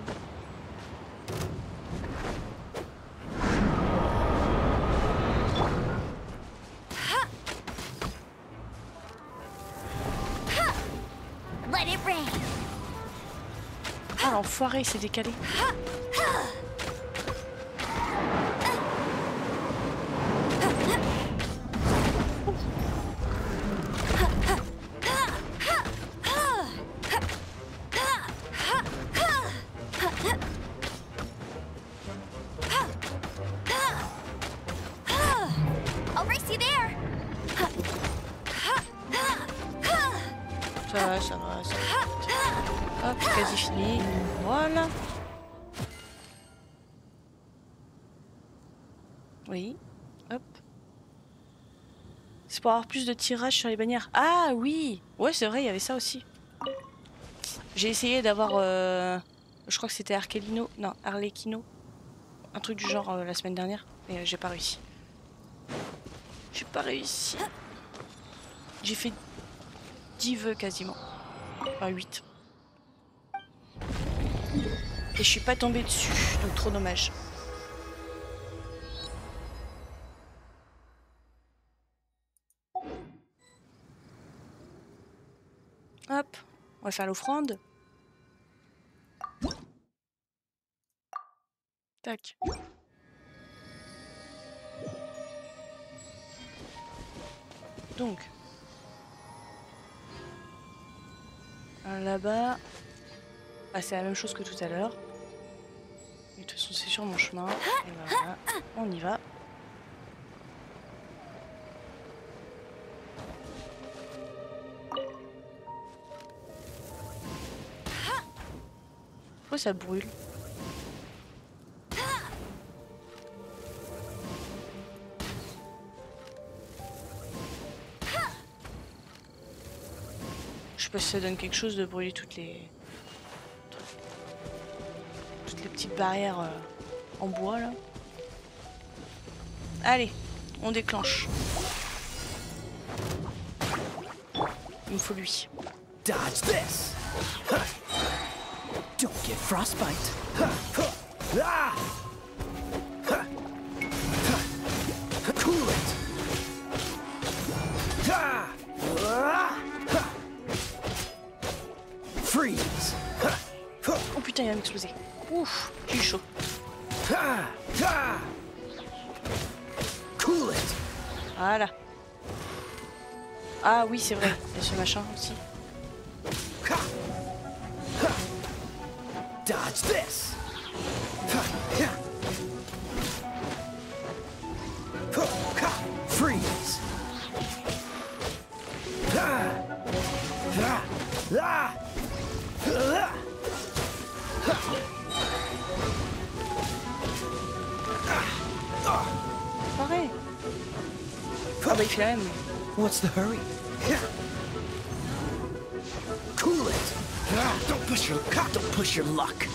Let it rain. Oh l'enfoiré, il s'est décalé. Avoir plus de tirage sur les bannières. Ah oui Ouais, c'est vrai, il y avait ça aussi. J'ai essayé d'avoir... euh, Je crois que c'était Arkelino. Non, Arlecchino. Un truc du genre euh, la semaine dernière. Mais euh, j'ai pas réussi. J'ai pas réussi. J'ai fait 10 vœux quasiment. Enfin 8. Et je suis pas tombée dessus, donc trop dommage. On va faire l'offrande. Tac. Donc. Là-bas. Ah, c'est la même chose que tout à l'heure. De toute façon, c'est sur mon chemin. On y va. Ça brûle Je sais pas si ça donne quelque chose de brûler toutes les... Toutes les petites barrières euh, en bois là. Allez, on déclenche. Il me faut lui. Dodge this. Get frostbite. Huh. Huh. Ah! Huh. Huh. Cool it. Ah! Ah! Huh. Freeze. Oh putain, il va m'exploser. Ouf, j'ai chaud. Ah! Ah! Cool it. Voilà. Ah oui, c'est vrai, il y a ce machin aussi. What's the hurry? Cool it. Don't push your don't push your luck.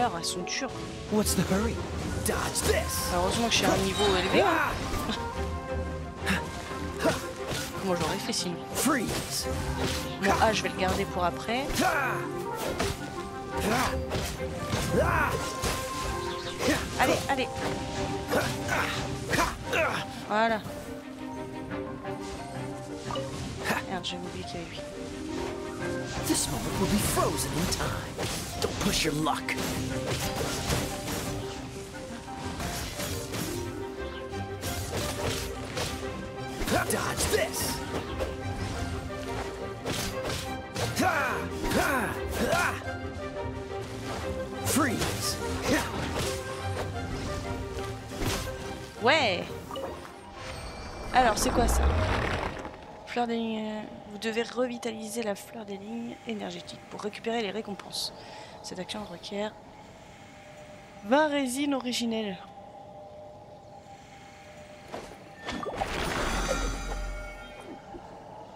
Fleurs, elles sont dures. What's the hurry? Dodge this! Heureusement que je suis à un niveau élevé. hein. Ah! Comment j'aurais fait sinon Freeze! A, je vais le garder pour après. Ah! Ah! Allez, allez. Voilà. Merde, j'ai oublié qu'il y avait lui. This moment will be frozen in time. Push your luck. Dodge this. Freeze. Ouais Alors, c'est quoi ça? Fleur des lignes... euh, Vous devez revitaliser la fleur des lignes énergétiques pour récupérer les récompenses. Cette action requiert 20 résines originelles.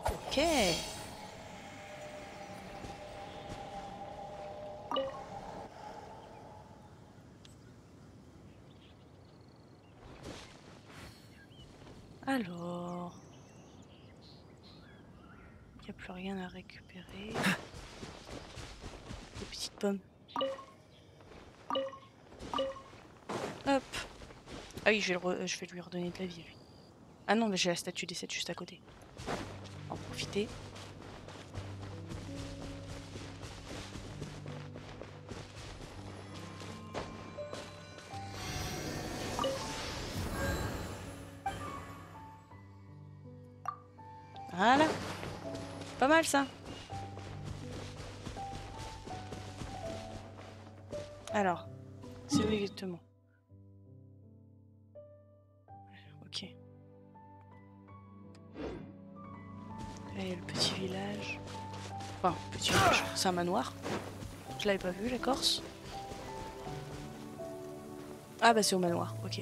Ok. Alors... Il n'y a plus rien à récupérer. Hop. Ah oui, je vais, re- je vais lui redonner de la vie, lui. Ah non, mais j'ai la statue des 7 juste à côté. En profiter. c'est un manoir. Je l'avais pas vu, la Corse. Ah bah c'est au manoir, ok.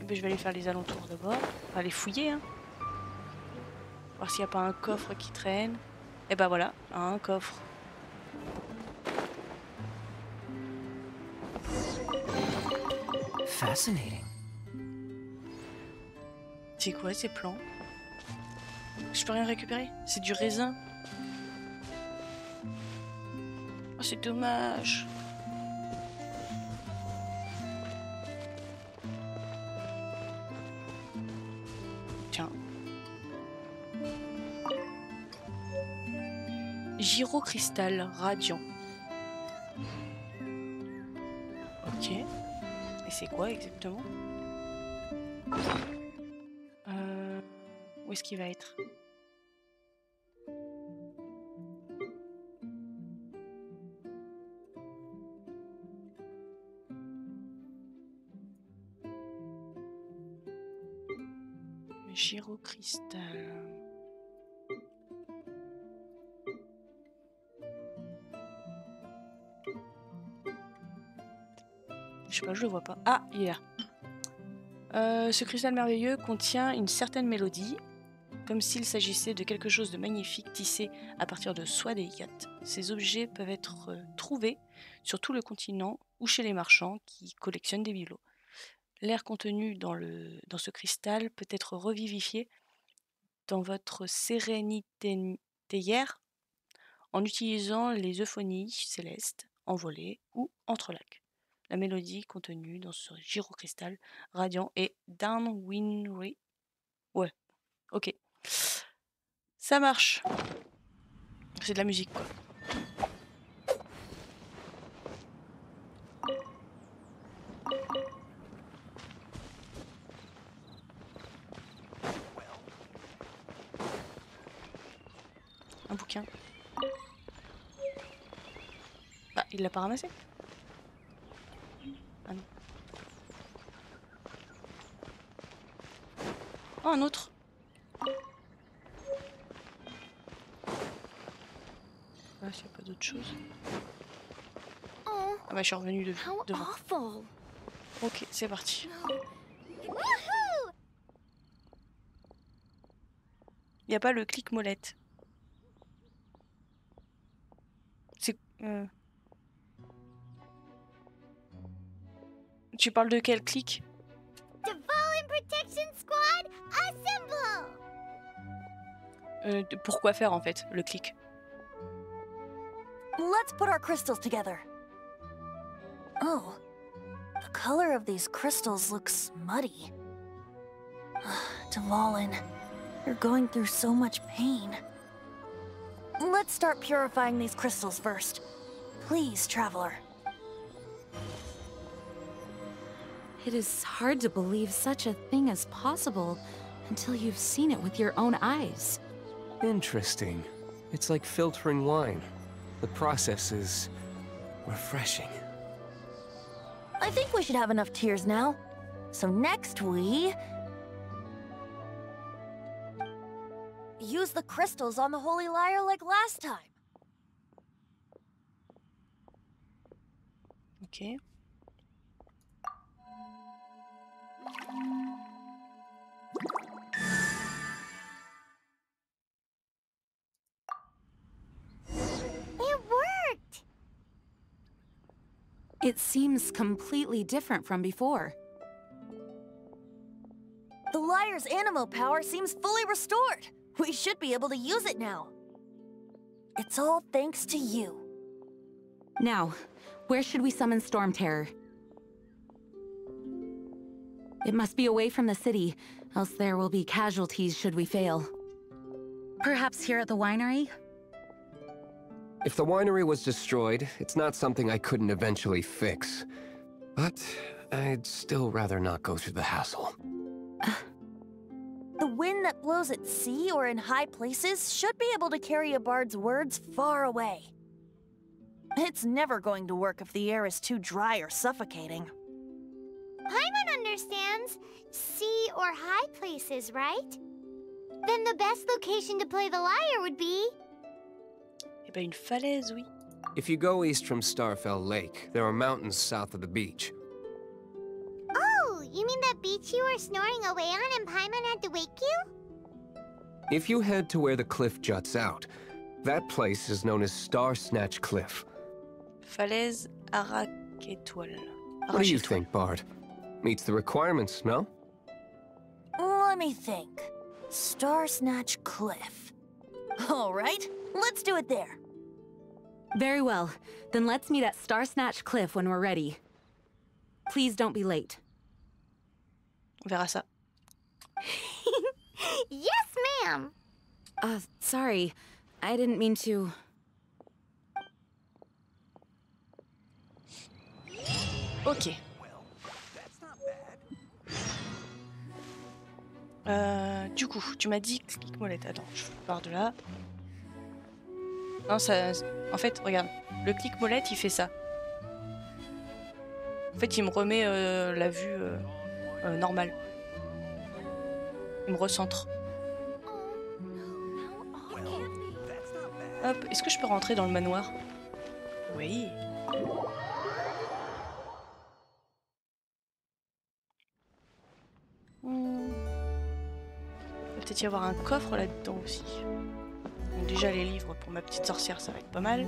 Bah, je vais aller faire les alentours d'abord. Enfin, fouiller, hein. Voir s'il n'y a pas un coffre qui traîne. Et bah voilà, un coffre. Fascinating. C'est quoi ces plans? Je peux rien récupérer? C'est du raisin c'est dommage. Tiens. Gyrocristal radiant. Ok. Et c'est quoi exactement? Euh, Où est-ce qu'il va être? Je le vois pas. Ah, il est là. Euh, ce cristal merveilleux contient une certaine mélodie, comme s'il s'agissait de quelque chose de magnifique tissé à partir de soie délicate. Ces objets peuvent être euh, trouvés sur tout le continent ou chez les marchands qui collectionnent des bibelots. L'air contenu dans, ce cristal peut être revivifié dans votre sérénité hier en utilisant les euphonies célestes envolées ou entre lacs. La mélodie contenue dans ce gyrocristal radiant est Downwinry. Ouais, ok. Ça marche. C'est de la musique, quoi. Un bouquin. Ah, il l'a pas ramassé? Ah non. Oh, un autre Ah, s'il n'y a pas d'autre chose. Ah bah, je suis revenu de, devant. Ok, c'est parti. Il n'y a pas le clic molette. C'est. euh, Tu parles de quel clic Dvalin Protection Squad, assemble! Euh, Pourquoi faire en fait le clic Let's put our crystals together. Oh, the color of these crystals looks muddy. Dvalin, you're going through so much pain. Let's start purifying these crystals first. Please, Traveler. It is hard to believe such a thing is possible until you've seen it with your own eyes. Interesting. It's like filtering wine. The process is refreshing. I think we should have enough tears now. So next we... Use the crystals on the Holy Lyre like last time. Ok. It worked! It seems completely different from before. The Liar's animo power seems fully restored. We should be able to use it now. It's all thanks to you. Now, where should we summon Storm Terror? It must be away from the city, else there will be casualties should we fail. Perhaps here at the winery? If the winery was destroyed, it's not something I couldn't eventually fix. But I'd still rather not go through the hassle. The wind that blows at sea or in high places should be able to carry a bard's words far away. It's never going to work if the air is too dry or suffocating. Paimon understands sea or high places, right? Then the best location to play the lyre would be. Eh ben une falaise, oui. If you go east from Starfell Lake, there are mountains south of the beach. Oh, you mean that beach you were snoring away on and Paimon had to wake you? If you head to where the cliff juts out, that place is known as Star Snatch Cliff. Falaise Araquétoile. What do you think, Bard? Meets the requirements, no? Let me think. Star Snatch Cliff. All right, let's do it there. Very well. Then let's meet at Star Snatch Cliff when we're ready. Please don't be late. On verra ça. yes, ma'am. Uh, sorry. I didn't mean to. Ok. Euh, du coup, tu m'as dit clic molette. Attends, je pars de là. Non, ça. En fait, regarde. Le clic molette, il fait ça. En fait, il me remet euh, la vue euh, normale. Il me recentre. Hop, est-ce que je peux rentrer dans le manoir? Oui. Peut-être y avoir un coffre là-dedans aussi. Donc déjà les livres pour ma petite sorcière, ça va être pas mal.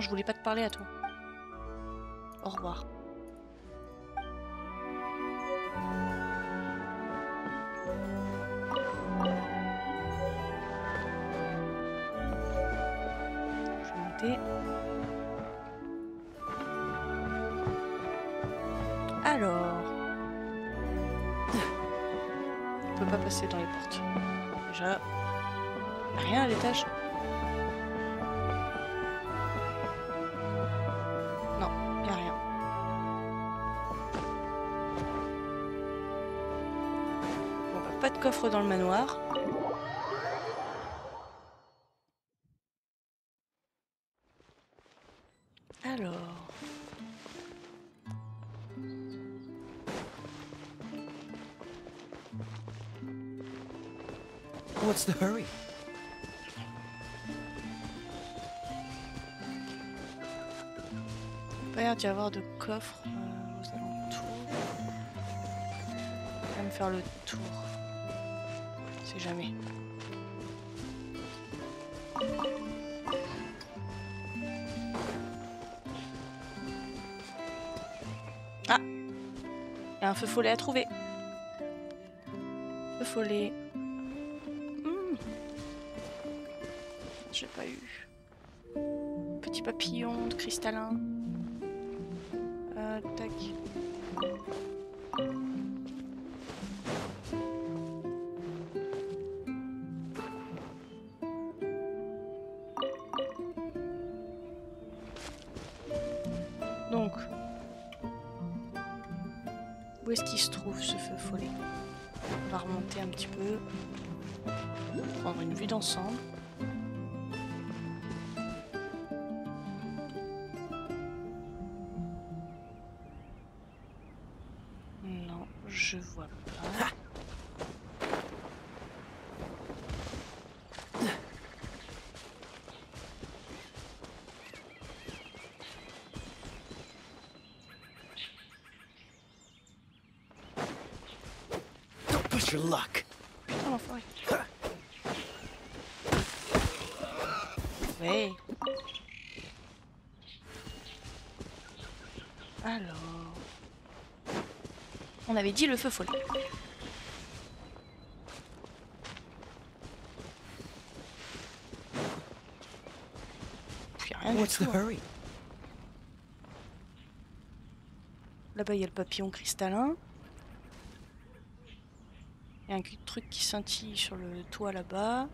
Je voulais pas te parler à toi. Au revoir. Dans le manoir. Alors. What's the hurry? Pas l'air d'y avoir de coffre euh, aux alentours. Je vais me faire le tour. Jamais. Ah Il y a un feu follet à trouver. Feu follet. Hmm. J'ai pas eu. Petit papillon de cristallin. Ouais. Alors. On avait dit le feu follet. What's the hein. hurry? Là-bas, il y a le papillon cristallin. Il y a un truc qui scintille sur le toit là-bas.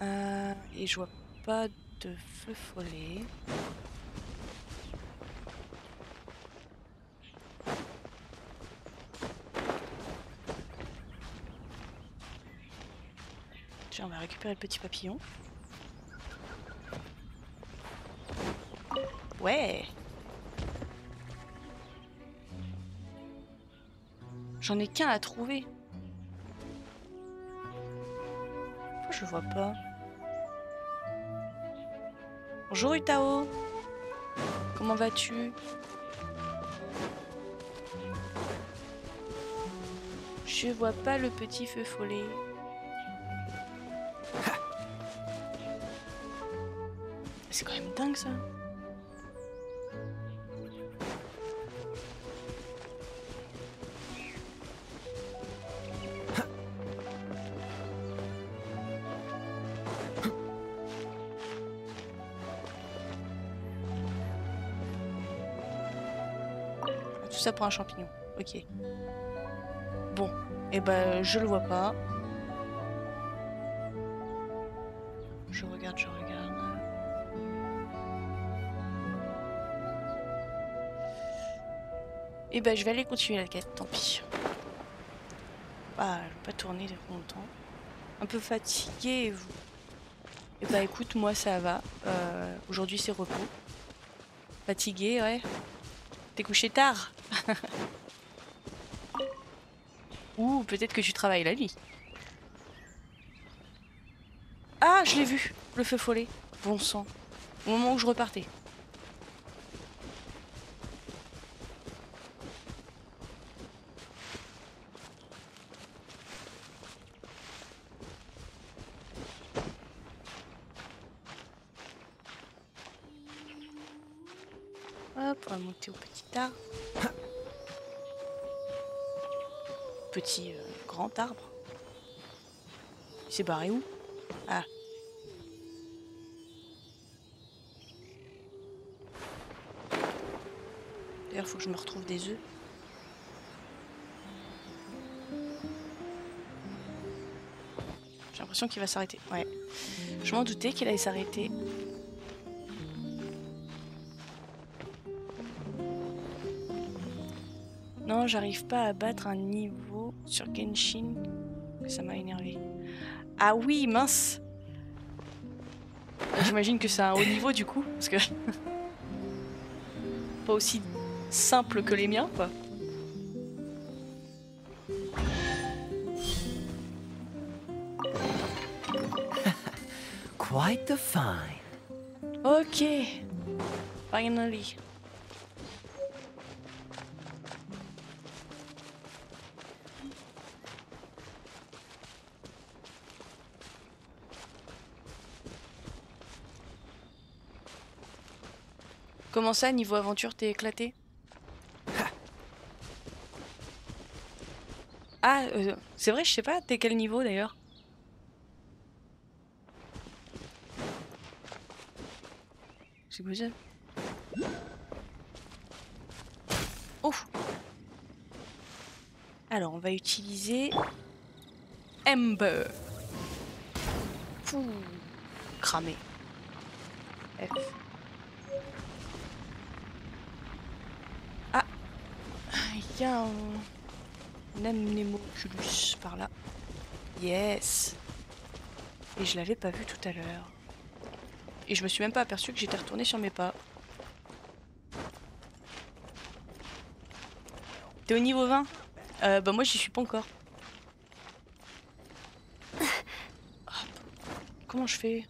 Euh, et je vois pas de feu follet. Tiens, on va récupérer le petit papillon. Ouais J'en ai qu'un à trouver. Je vois pas Bonjour Utao. Comment vas-tu? Je vois pas le petit feu follet. C'est quand même dingue ça. Ça pour un champignon. Ok. Bon, et ben je le vois pas. Je regarde, je regarde. Et ben je vais aller continuer la quête, tant pis. Ah, je vais pas tourner longtemps. Un peu fatigué vous Et bah écoute, moi ça va. Euh, Aujourd'hui c'est repos. Fatigué, ouais. T'es couché tard. Ou peut-être que tu travailles la nuit. Ah, je l'ai vu, le feu follet. Bon sang. Au moment où je repartais. Hop, on va monter au petit arbre. Petit euh, grand arbre. Il s'est barré où Ah. D'ailleurs, faut que je me retrouve des œufs. J'ai l'impression qu'il va s'arrêter. Ouais. Je m'en doutais qu'il allait s'arrêter. Non, j'arrive pas à battre un niveau sur Genshin. Ça m'a énervé. Ah oui, mince J'imagine que c'est un haut niveau du coup, parce que... pas aussi simple que les miens, quoi. Quite the fine. Ok. Finally. Comment ça, niveau aventure, t'es éclaté Ah, euh, c'est vrai, je sais pas, t'es quel niveau d'ailleurs C'est quoi ça Ouf Alors, on va utiliser... Ember. Fou. Cramé. F. Ah Il y a un... un par là. Yes Et je l'avais pas vu tout à l'heure. Et je me suis même pas aperçu que j'étais retourné sur mes pas. T'es au niveau 20 euh, Bah moi j'y suis pas encore. Comment je fais?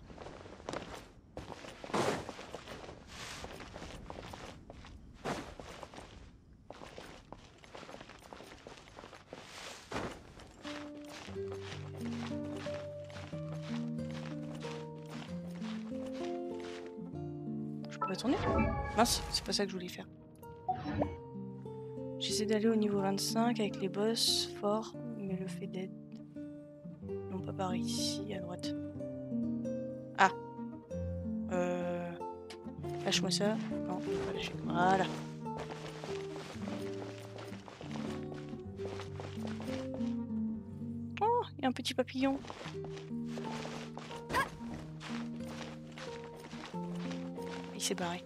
Ça que je voulais faire. J'essaie d'aller au niveau 25 avec les boss forts, mais le fait d'être... Non, pas par ici, à droite. Ah Euh... Lâche-moi ça. Non. Voilà. Oh, il y a un petit papillon. Il s'est barré.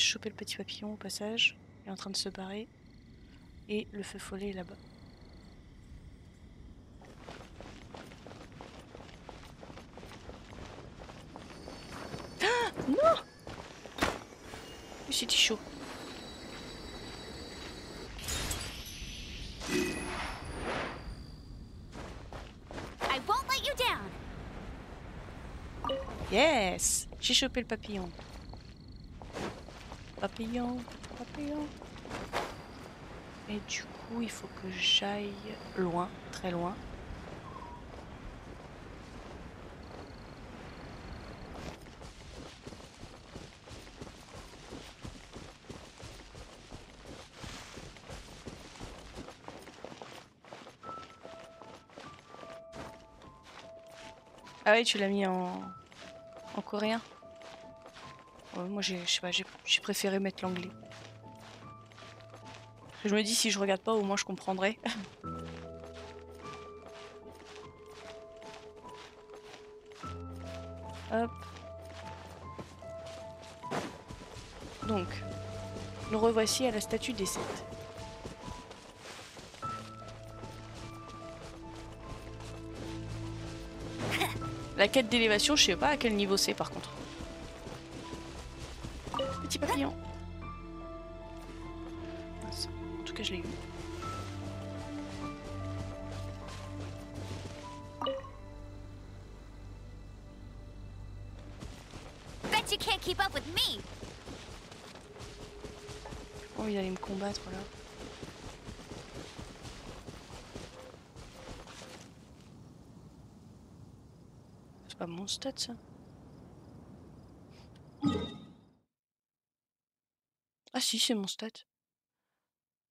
Choper le petit papillon au passage. Il est en train de se barrer. Et le feu follet est là-bas. Ah Non C'était chaud. Yes J'ai chopé le papillon. Et du coup, il faut que j'aille loin, très loin. Ah ouais, tu l'as mis en, en coréen Moi, j'ai préféré mettre l'anglais. Je me dis, si je regarde pas, au moins je comprendrai. Hop. Donc, nous revoici à la statue des sept. La quête d'élévation, je sais pas à quel niveau c'est par contre. Stat ça. Ah si, c'est mon stat.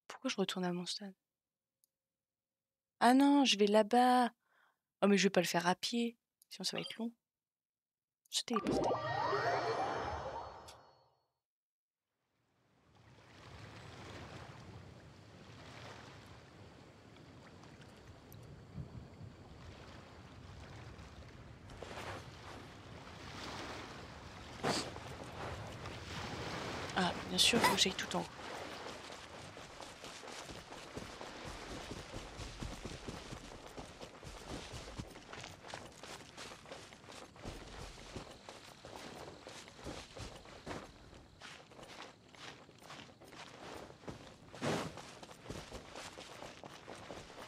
Pourquoi je retourne à mon stade? Ah non, je vais là-bas. Oh mais je vais pas le faire à pied, sinon ça va être long. Se téléporter. Ah, bien sûr, faut que tout en.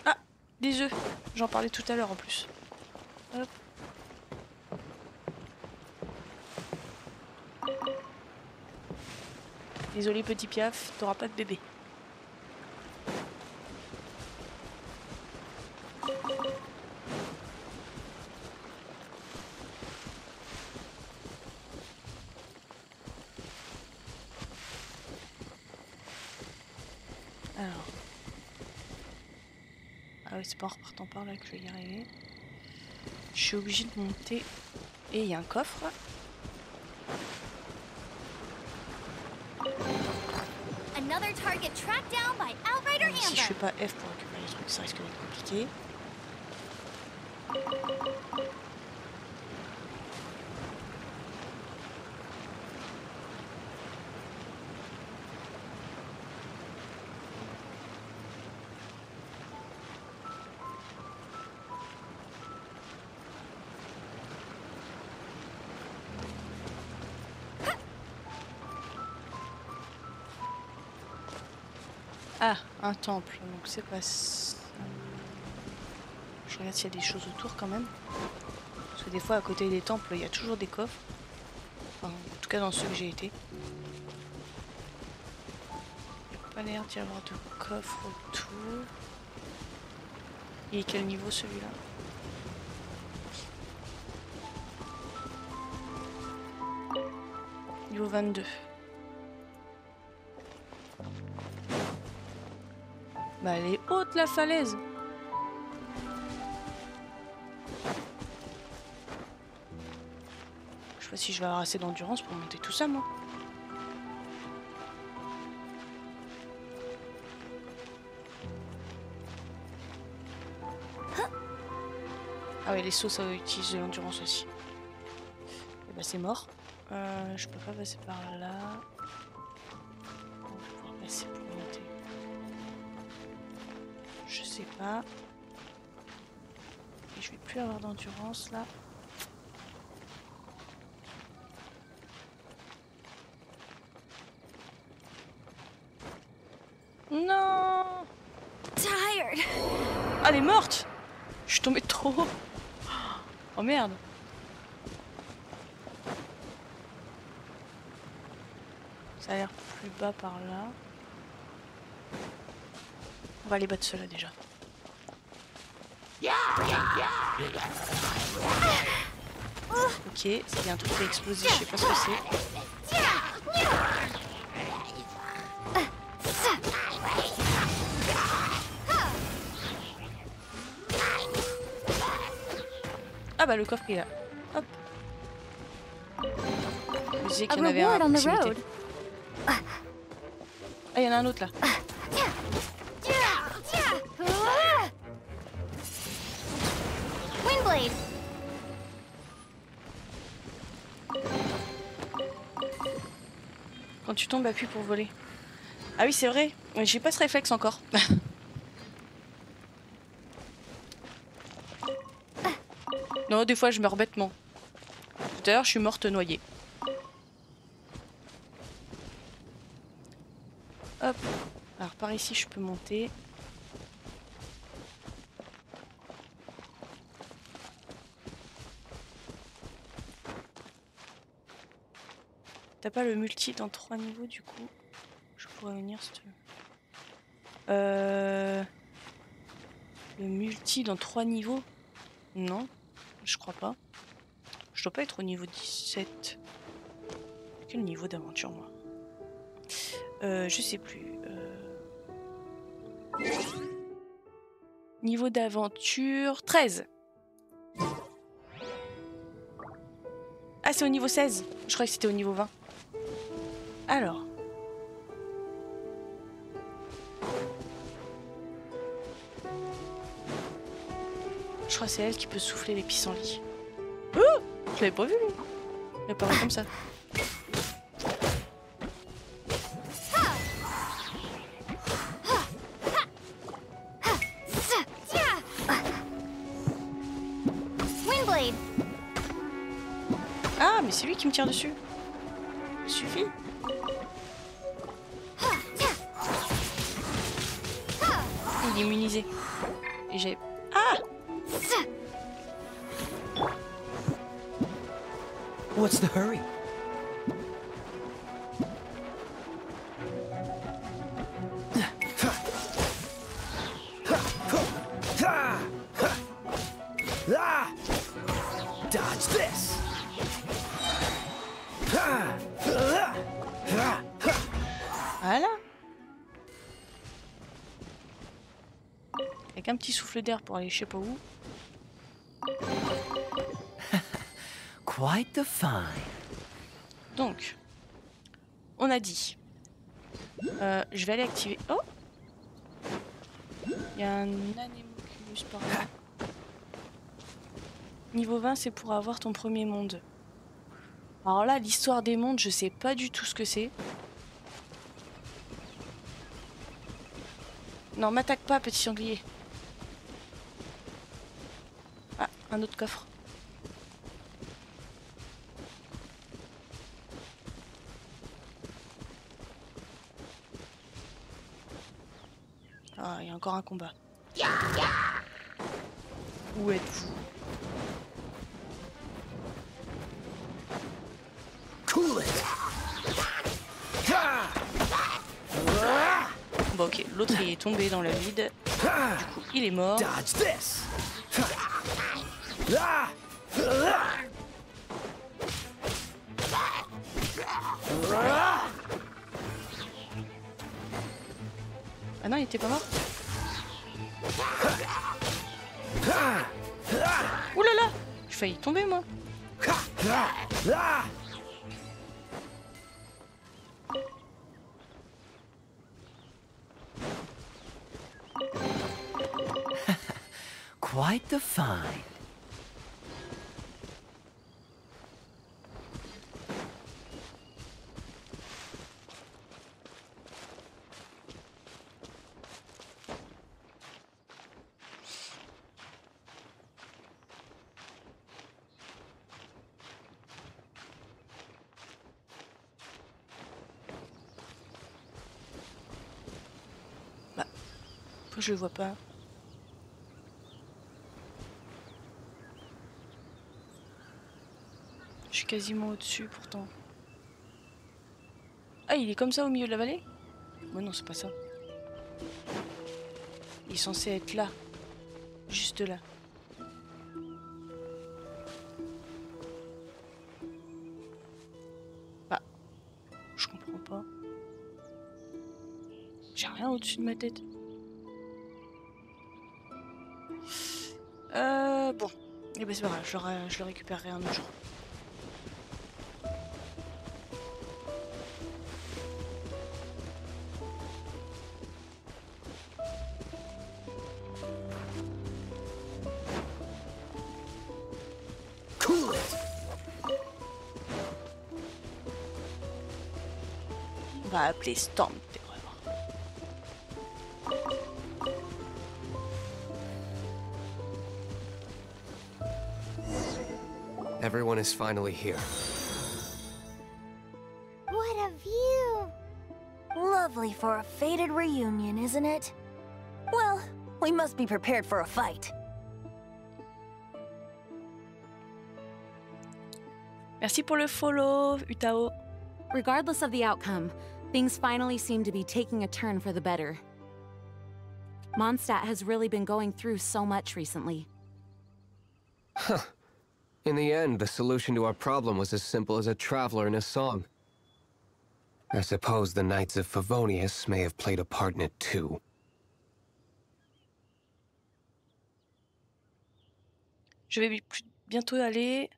Ah, des œufs. J'en parlais tout à l'heure en plus. Désolé petit piaf, t'auras pas de bébé. Alors. Ah oui, c'est pas en repartant par là que je vais y arriver. Je suis obligée de monter. Et il y a un coffre. Pas F pour récupérer les trucs, ça risque d'être compliqué. Ah, un temple, Je regarde s'il y a des choses autour quand même. Parce que des fois, à côté des temples, il y a toujours des coffres. Enfin, en tout cas, dans ceux que j'ai été. Il n'y a pas l'air d'y avoir de coffre autour. Il est quel niveau celui-là? Niveau 22. Bah elle est haute la falaise Je sais pas si je vais avoir assez d'endurance pour monter tout ça moi. Ah ouais les sauts ça utilise de l'endurance aussi. Et bah c'est mort. Euh, je peux pas passer par là. Je. Et vais plus avoir d'endurance là. Non Tired. Ah, elle est morte Je suis tombée trop haut. Oh merde Ça a l'air plus bas par là. On va aller battre ceux-là déjà. Ok, c'est un truc qui a explosé, je sais pas ce que c'est. Ah bah le coffre est là. Hop. Je disais qu'il y en avait un à proximité. Ah, il y en a un autre là. Tombes, appuie pour voler. Ah oui, c'est vrai. Ouais, J'ai pas ce réflexe encore. non, des fois je meurs bêtement. Tout à l'heure, je suis morte noyée. Hop. Alors par ici, je peux monter. Pas le multi dans trois niveaux du coup Je pourrais venir si tu veux. Euh... Le multi dans trois niveaux? Non, je crois pas. Je dois pas être au niveau 17. Quel niveau d'aventure moi? Euh, Je sais plus. euh. Niveau d'aventure 13. Ah c'est au niveau 16 Je croyais que c'était au niveau 20. Alors. Je crois que c'est elle qui peut souffler les pissenlits. Oh Je l'avais pas vu lui. Il apparaît comme ça. Ah mais c'est lui qui me tire dessus. Et j'ai. Ah What's the hurry? Ah! Dodge this! Voilà. Avec un petit souffle d'air pour aller je sais pas où. Quite the find. Donc, on a dit. Euh, je vais aller activer. Oh Il y a un anémoculus par là. Niveau 20, c'est pour avoir ton premier monde. Alors là, l'histoire des mondes, je sais pas du tout ce que c'est. Non, m'attaque pas, petit sanglier. Ah, un autre coffre. Ah, il y a encore un combat. Où êtes-vous! Bon, ok, l'autre il est tombé dans le vide. Du coup, il est mort. Ah! Non, il était pas mort Ouh là là J'ai failli tomber moi! Quite the find. Je le vois pas Je suis quasiment au-dessus pourtant. Ah, il est comme ça au milieu de la vallée? Ouais, non, c'est pas ça. Il est censé être là. Juste là. Bah, je comprends pas. J'ai rien au-dessus de ma tête. Ben c'est grave, je le, récupérerai un jour. On va appeler is finally here. What a view! Lovely for a fated reunion, isn't it? Well, we must be prepared for a fight. Merci pour le follow, Utao. Regardless of the outcome, things finally seem to be taking a turn for the better. Mondstadt has really been going through so much recently. In the end, the solution to our problem was as simple as a traveler in a song. I suppose the Knights of Favonius may have played a part in it too. Je vais bientôt aller.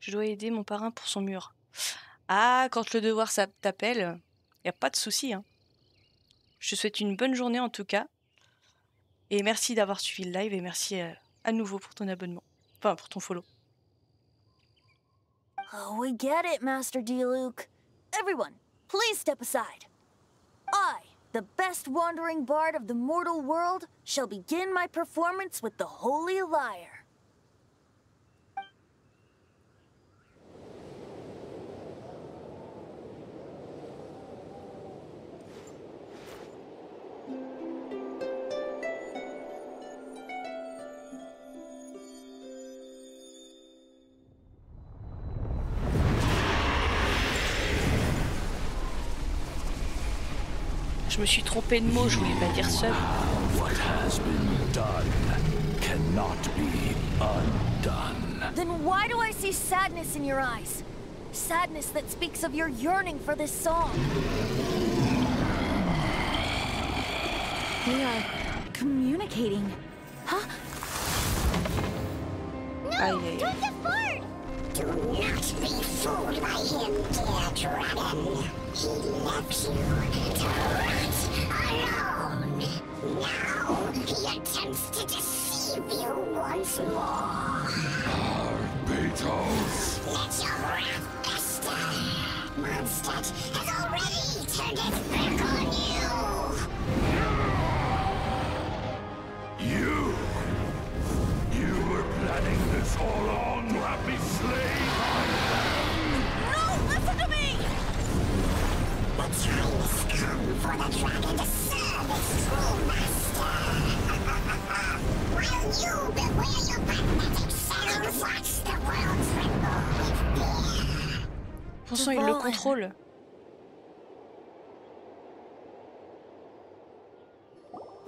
Je dois aider mon parrain pour son mur. Ah, quand le devoir t'appelle, y a pas de souci. Hein. Je te souhaite une bonne journée en tout cas. Et merci d'avoir suivi le live et merci euh, à nouveau pour ton abonnement. Enfin, pour ton follow. Oh, we get it, Master D. Luke. Everyone, please step aside. I, the best wandering bard of the mortal world, shall begin my performance with the Holy Lyre. Je me suis trompée de mots, je voulais pas dire seul. What has been done cannot be undone. Then why do I see sadness in your eyes? Sadness that speaks of your yearning for this song. They are communicating. Huh? Aïe, aïe. Don't get bored! Do not be fooled by him, dear dragon. He left you to rot alone. Now he attempts to deceive you once more. Beatles. Let your wrath fester. Mondstadt has already turned its back on you. You. You were planning this all along you beware your magnetic cells, watch the world tremble with il le contrôle.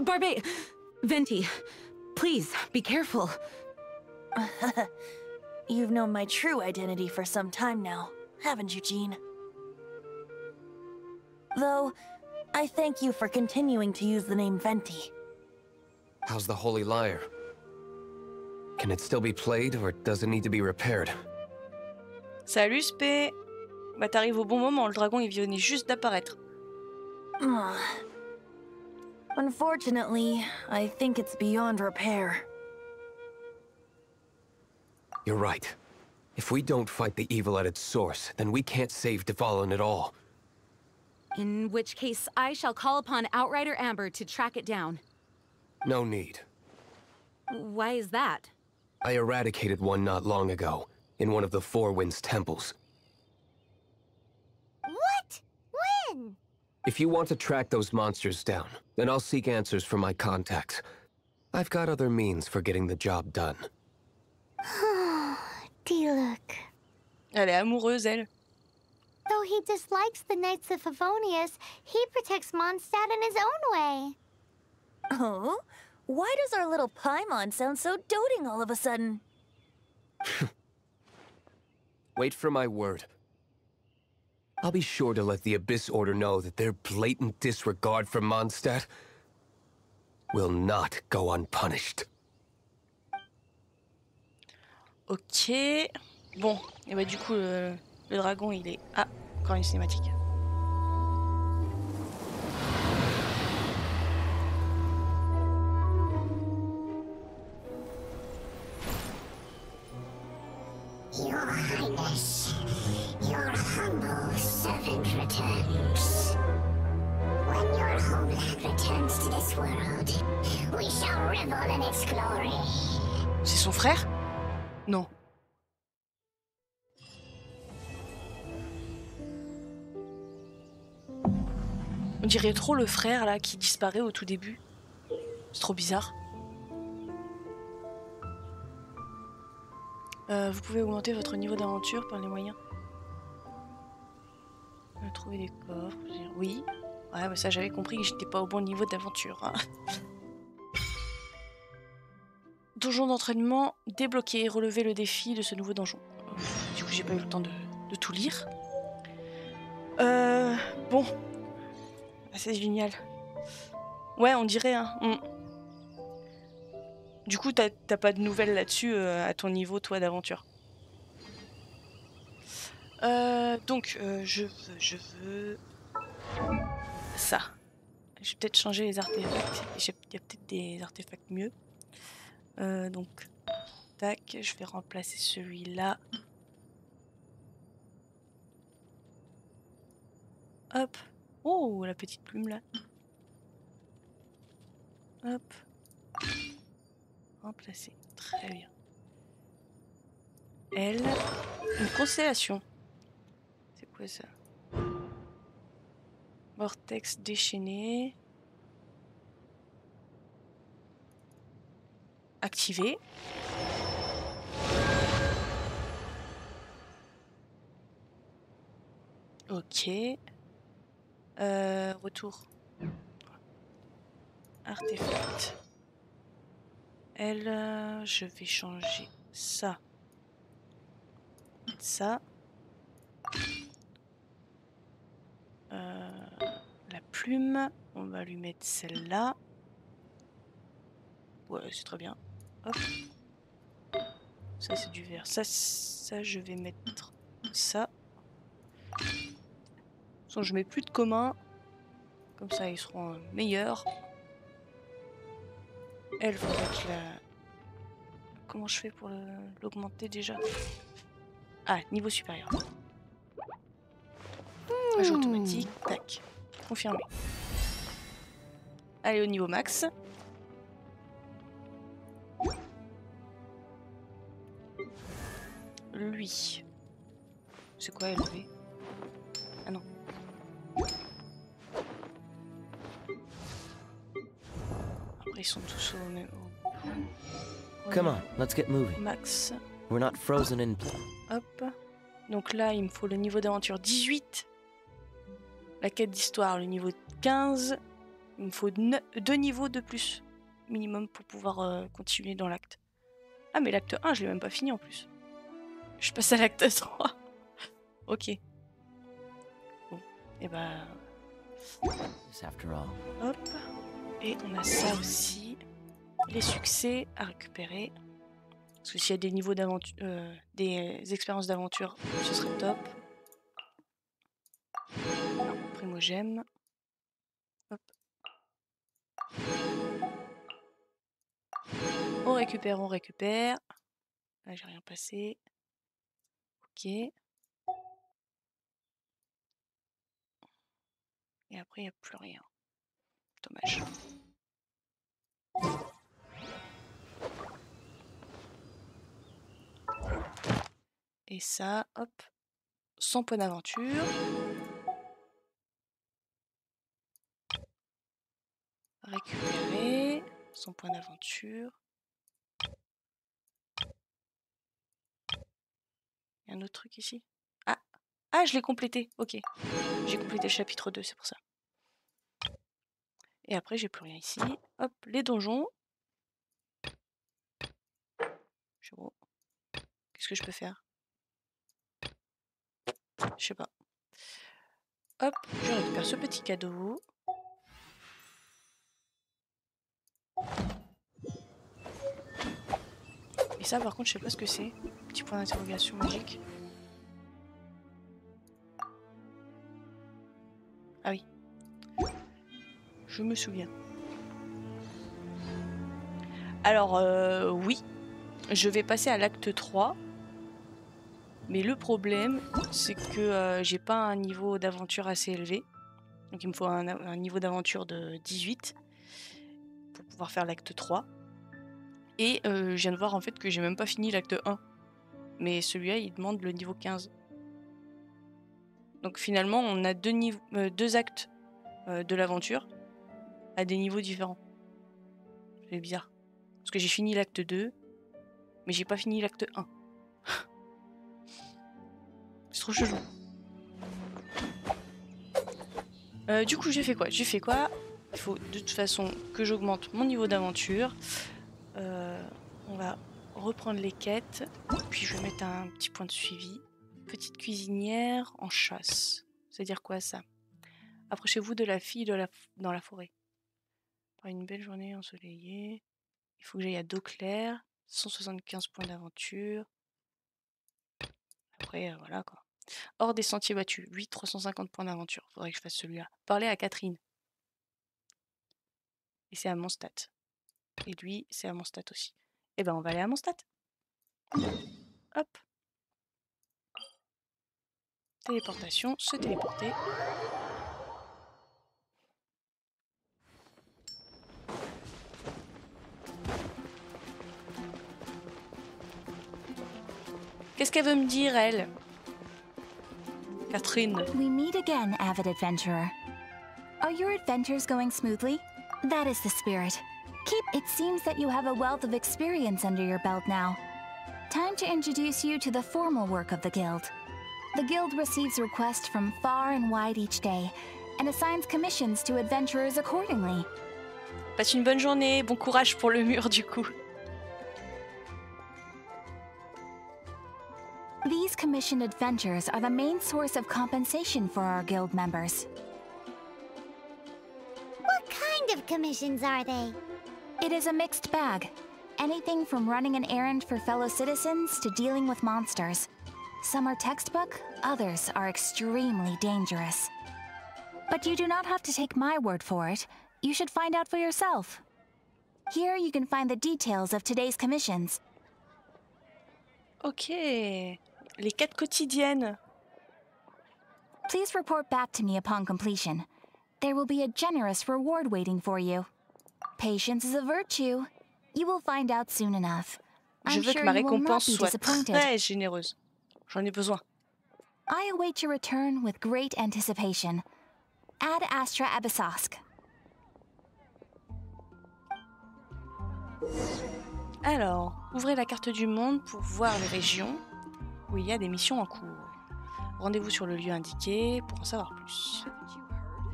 Barbe, Venti, please be careful. You've known my true identity for some time now, haven't you, Jean? Though, I thank you for continuing to use the name Venti. How's the Holy Lyre? Can it still be played, or does it need to be repaired? Salut Spé Bah t'arrives au bon moment, le dragon il venait juste d'apparaître. Ah. Unfortunately, I think it's beyond repair. You're right. If we don't fight the evil at its source, then we can't save Dvalin at all. In which case, I shall call upon Outrider Amber to track it down. No need. Why is that? I eradicated one not long ago, in one of the Four Winds temples. What? When? If you want to track those monsters down, then I'll seek answers from my contacts. I've got other means for getting the job done. Diluc. Elle est amoureuse, elle. Though he dislikes the Knights of Favonius, he protects Mondstadt in his own way. Oh? Why does our little Paimon sound so doting all of a sudden? Wait for my word. I'll be sure to let the Abyss Order know that their blatant disregard for Mondstadt will not go unpunished. Ok. Bon, et bah du coup, le, le dragon, il est... Ah, encore une cinématique. Non. On dirait trop le frère là qui disparaît au tout début. C'est trop bizarre. Euh, vous pouvez augmenter votre niveau d'aventure par les moyens. Trouver des coffres. Oui. Ouais, bah ça j'avais compris que j'étais pas au bon niveau d'aventure. hein. Donjon d'entraînement débloqué. Relever le défi de ce nouveau donjon. Du coup, j'ai pas eu le temps de, tout lire. Euh, bon. Ah, c'est génial. Ouais, on dirait. Hein. Mm. Du coup, t'as pas de nouvelles là-dessus euh, à ton niveau, toi, d'aventure? Euh, donc, euh, je veux, je veux ça. Je vais peut-être changer les artefacts. Il y a peut-être des artefacts mieux. Euh, donc, tac, je vais remplacer celui-là. Hop. Oh, la petite plume là. Hop. Remplacer. Très bien. Elle. Une constellation. C'est quoi ça? Vortex déchaîné. Activé. Ok. Euh, retour. Artefact. Elle, euh, je vais changer ça. Ça. Euh, la plume, on va lui mettre celle-là. Ouais, c'est très bien. Ça, c'est du vert. Ça, ça, je vais mettre ça. Façon, je mets plus de commun. Comme ça, ils seront meilleurs. Elle va mettre la... Comment je fais pour l'augmenter déjà? Ah, niveau supérieur. Ajout automatique, tac. Confirmé. Allez au niveau max. Lui. C'est quoi élevé Ah non. Après ils sont tous au même... au- Come on, let's get moving. Max. We're not frozen in. Hop. Donc là, il me faut le niveau d'aventure 18. La quête d'histoire, le niveau 15. Il me faut deux niveaux de plus, minimum, pour pouvoir euh, continuer dans l'acte. Ah, mais l'acte 1, je l'ai même pas fini en plus. Je passe à l'acte 3. ok. Bon, et bah. This after all. Hop. Et on a ça aussi. Les succès à récupérer. Parce que s'il y a des niveaux d'aventure, euh, des expériences d'aventure, ce serait top. Primogème. Hop. On récupère, on récupère. Là, j'ai rien passé. Et après, il n'y a plus rien. Dommage. Et ça, hop, 100 points d'aventure. récupérer son point d'aventure. Un autre truc ici? Ah, ah je l'ai complété. Ok. J'ai complété le chapitre 2, c'est pour ça. Et après, j'ai plus rien ici. Hop, les donjons. Qu'est-ce que je peux faire? Je sais pas. Hop, je récupère ce petit cadeau. Et ça, par contre, je sais pas ce que c'est. Petit point d'interrogation magique. Ah oui. Je me souviens. Alors, euh, oui. Je vais passer à l'acte 3. Mais le problème, c'est que euh, j'ai pas un niveau d'aventure assez élevé. Donc il me faut un, niveau d'aventure de 18 pour pouvoir faire l'acte 3. Et euh, je viens de voir en fait que j'ai même pas fini l'acte 1. Mais celui-là, il demande le niveau 15. Donc finalement, on a deux, euh, deux actes euh, de l'aventure à des niveaux différents. C'est bizarre. Parce que j'ai fini l'acte 2, mais j'ai pas fini l'acte 1. C'est trop chelou. Euh, du coup, j'ai fait quoi? J'ai fait quoi? Il faut de toute façon que j'augmente mon niveau d'aventure. On va reprendre les quêtes. Puis je vais mettre un petit point de suivi. Petite cuisinière en chasse. C'est-à-dire quoi ça? Approchez-vous de la fille dans la forêt. Une belle journée ensoleillée. Il faut que j'aille à d'eau claire. 175 points d'aventure. Après, euh, voilà quoi. Hors des sentiers battus. 8, 350 points d'aventure. Faudrait que je fasse celui-là. Parler à Catherine. Et c'est à Mondstadt. Et lui, c'est à Mondstadt aussi. Eh ben, on va aller à Mondstadt. Hop. Téléportation, se téléporter. Qu'est-ce qu'elle veut me dire, elle? Catherine. We meet again, avid adventurer. Are your adventures going smoothly? That is the spirit. Keep. It seems that you have a wealth of experience under your belt now. Time to introduce you to the formal work of the Guild. The Guild receives requests from far and wide each day and assigns commissions to adventurers accordingly. Passe une bonne journée, bon courage pour le mur du coup. These commissioned adventures are the main source of compensation for our Guild members. What kind of commissions are they? It is a mixed bag. Anything from running an errand for fellow citizens to dealing with monsters. Some are textbook, others are extremely dangerous. But you do not have to take my word for it. You should find out for yourself. Here you can find the details of today's commissions. Ok. Les quêtes quotidiennes. Please report back to me upon completion. There will be a generous reward waiting for you. Patience is a virtue. You will find out soon enough. Je veux que ma récompense soit très généreuse. J'en ai besoin. I await your return with great anticipation. Ad Astra Abyssosk. Alors, ouvrez la carte du monde pour voir les régions où il y a des missions en cours. Rendez-vous sur le lieu indiqué pour en savoir plus.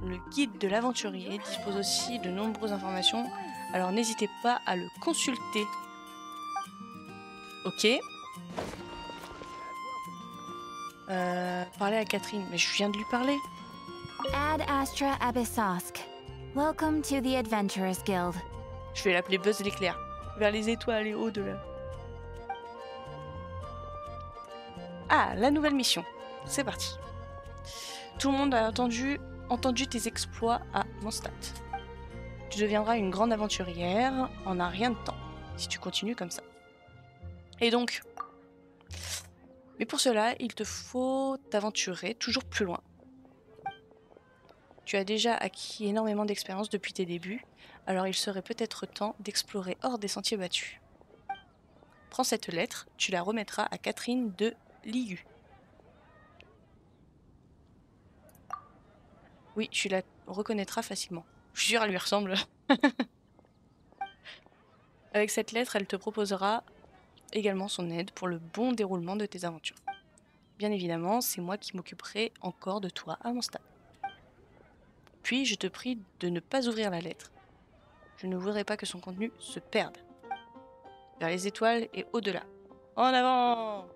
Le guide de l'aventurier dispose aussi de nombreuses informations, alors n'hésitez pas à le consulter. Ok. Euh, parler à Catherine, mais je viens de lui parler. Ad Astra Abyssosk. Welcome to the Adventurers Guild. Je vais l'appeler Buzz l'éclair. Vers les étoiles et au-delà. Ah, la nouvelle mission. C'est parti. Tout le monde a entendu, entendu tes exploits à Mondstadt. Tu deviendras une grande aventurière en un rien de temps, si tu continues comme ça. Et donc... Mais pour cela, il te faut t'aventurer toujours plus loin. Tu as déjà acquis énormément d'expérience depuis tes débuts, alors il serait peut-être temps d'explorer hors des sentiers battus. Prends cette lettre, tu la remettras à Catherine de Liu. Oui, tu la reconnaîtras facilement. Je suis sûre, elle lui ressemble. Avec cette lettre, elle te proposera également son aide pour le bon déroulement de tes aventures. Bien évidemment, c'est moi qui m'occuperai encore de toi à mon stade. Puis, je te prie de ne pas ouvrir la lettre. Je ne voudrais pas que son contenu se perde. Vers les étoiles et au-delà. En avant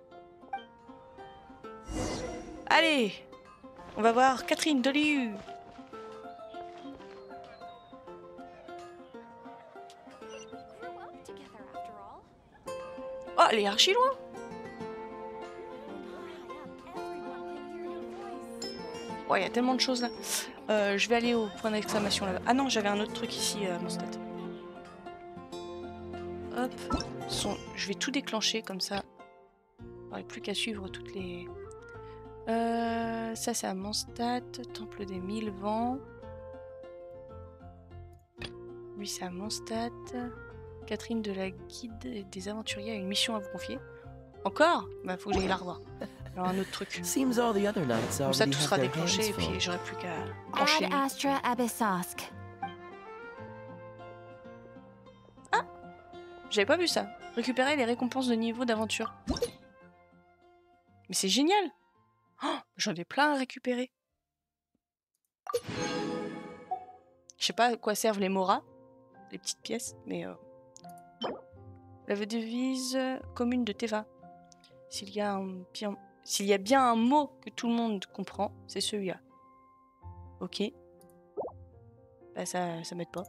Allez On va voir Catherine Doliu Oh, elle est archi loin Ouais, il y a tellement de choses là. Euh, je vais aller au point d'exclamation là-bas. Ah non, j'avais un autre truc ici à mon stade. Hop. Je vais tout déclencher comme ça. Il plus qu'à suivre toutes les... Euh, ça c'est à Mondstadt, Temple des Mille Vents. Lui c'est à Mondstadt. Catherine de la Guide des Aventuriers a une mission à vous confier. Encore? Bah faut que j'aille la revoir. Alors un autre truc. Seems all the other knights Comme ça tout sera déclenché et puis j'aurai plus qu'à Ad enchaîner. Astra Abyssosk. J'avais pas vu ça. Récupérer les récompenses de niveau d'aventure. Mais c'est génial Oh, J'en ai plein à récupérer. Je sais pas à quoi servent les moras, les petites pièces, mais... euh, La devise euh, commune de Teva. S'il y, a bien... Un mot que tout le monde comprend, c'est celui-là. Ok. Bah ça, ça m'aide pas.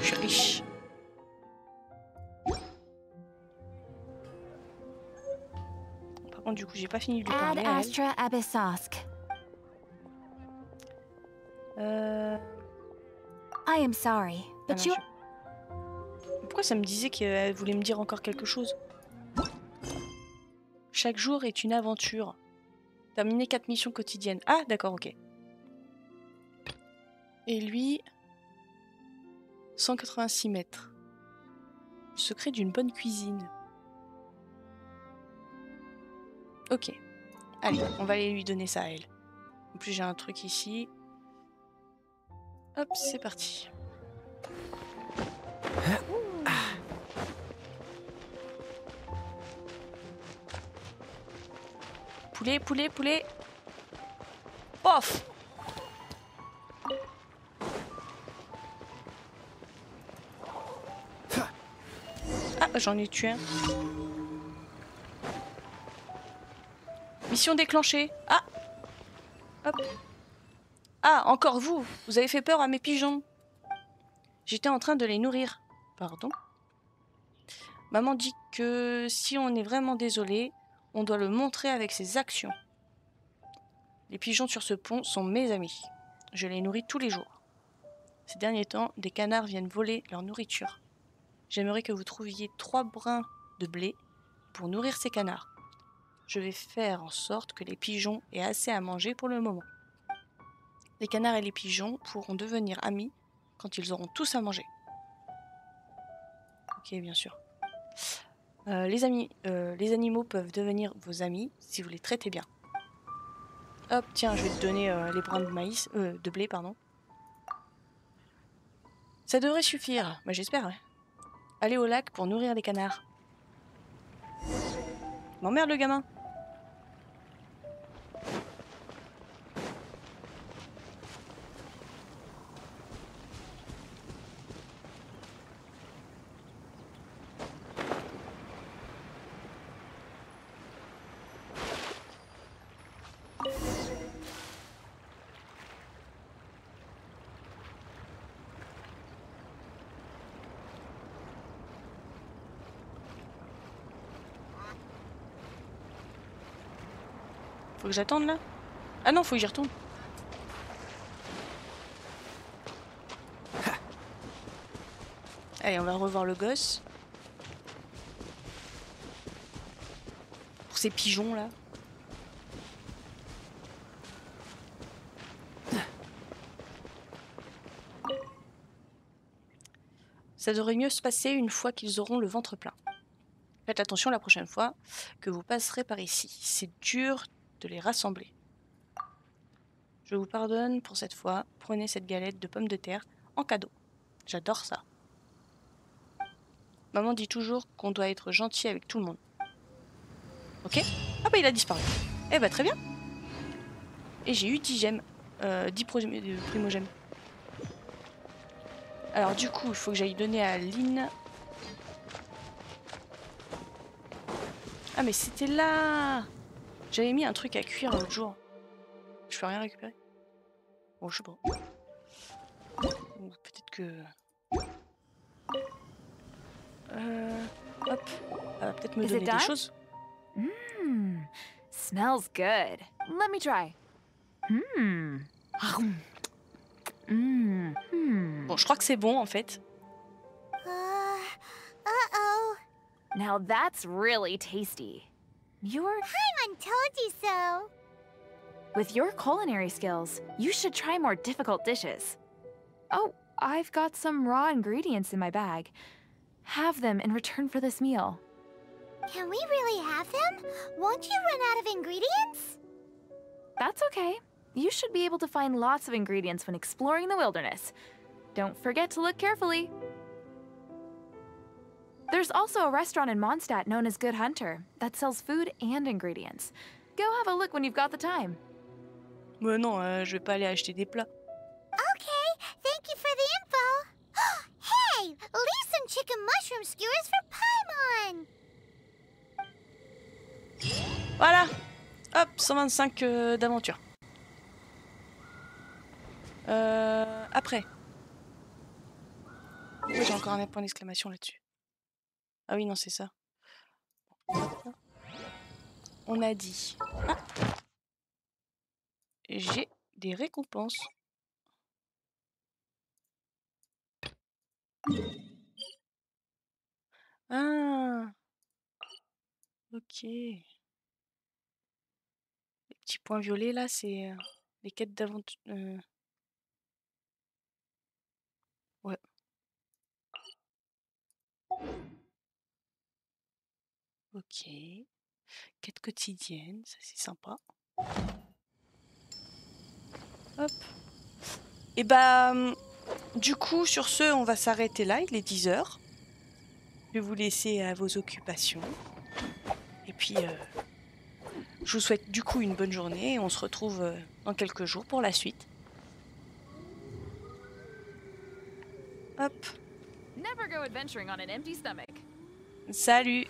Je suis riche. Contre, du coup, j'ai pas fini de lui parler. à elle. Euh... I am sorry, ah but non, you. je- Pourquoi ça me disait qu'elle voulait me dire encore quelque chose? Chaque jour est une aventure. Terminer quatre missions quotidiennes. Ah, d'accord, ok. Et lui... 186 mètres. Secret d'une bonne cuisine. Ok. Allez, on va aller lui donner ça à elle. En plus, j'ai un truc ici. Hop, c'est parti. Poulet, poulet, poulet. Pof Ah, j'en ai tué un. Mission déclenchée. Ah Hop. Ah, encore vous Vous avez fait peur à mes pigeons. J'étais en train de les nourrir. Pardon Maman dit que si on est vraiment désolé, on doit le montrer avec ses actions. Les pigeons sur ce pont sont mes amis. Je les nourris tous les jours. Ces derniers temps, des canards viennent voler leur nourriture. J'aimerais que vous trouviez trois brins de blé pour nourrir ces canards. Je vais faire en sorte que les pigeons aient assez à manger pour le moment. Les canards et les pigeons pourront devenir amis quand ils auront tous à manger. Ok, bien sûr. Euh, les, amis, euh, les animaux peuvent devenir vos amis si vous les traitez bien. Hop, tiens, je vais te donner euh, les brins de maïs, de blé, pardon. Ça devrait suffire, bah, j'espère. Allez au lac pour nourrir les canards. M'emmerde le gamin. Faut que j'attende là Ah non, faut que j'y retourne. Allez, on va revoir le gosse. Pour ces pigeons là. Ça devrait mieux se passer une fois qu'ils auront le ventre plein. Faites attention la prochaine fois que vous passerez par ici. C'est dur les rassembler. Je vous pardonne pour cette fois. Prenez cette galette de pommes de terre en cadeau. J'adore ça. Maman dit toujours qu'on doit être gentil avec tout le monde. Ok? Ah bah il a disparu. Eh bah très bien. Et j'ai eu 10 gemmes. Euh, 10 pro- euh, primo-gemmes. Alors du coup, il faut que j'aille donner à Lynn. Ah mais c'était là J'avais mis un truc à cuire l'autre jour. Je peux rien récupérer Bon, je sais pas. Peut-être que... Euh... Hop. Elle va peut-être me Is donner des choses. Mmm, smells good. Let me try. Hmm. Mmm. Hmm. Bon, je crois que c'est bon en fait. Uh, uh-oh. Now that's really tasty. You're Paimon told you so. with your culinary skills, you should try more difficult dishes. Oh, I've got some raw ingredients in my bag. Have them in return for this meal. Can we really have them? Won't you run out of ingredients? That's okay. You should be able to find lots of ingredients when exploring the wilderness. Don't forget to look carefully. There's also a restaurant in Mondstadt known as Good Hunter that sells food and ingredients. Go have a look when you've got the time. Mais non, euh, je vais pas aller acheter des plats. Okay, thank you for the info. hey, leave some chicken mushroom skewers for Paimon. Voilà Hop, 125 euh, d'aventure. Euh, après. J'ai encore un point d'exclamation là-dessus Ah oui, non, c'est ça. On a dit... Ah J'ai des récompenses. Ah Ok. Les petits points violets là, c'est euh, les quêtes d'aventure. euh. Ouais. Ok. Quête quotidienne, ça c'est sympa. Hop. Et bah, hum, du coup, sur ce, on va s'arrêter là. Il est 10h. Je vais vous laisser à vos occupations. Et puis, euh, je vous souhaite du coup une bonne journée et on se retrouve euh, dans quelques jours pour la suite. Hop. Never go adventuring on an empty stomach. Salut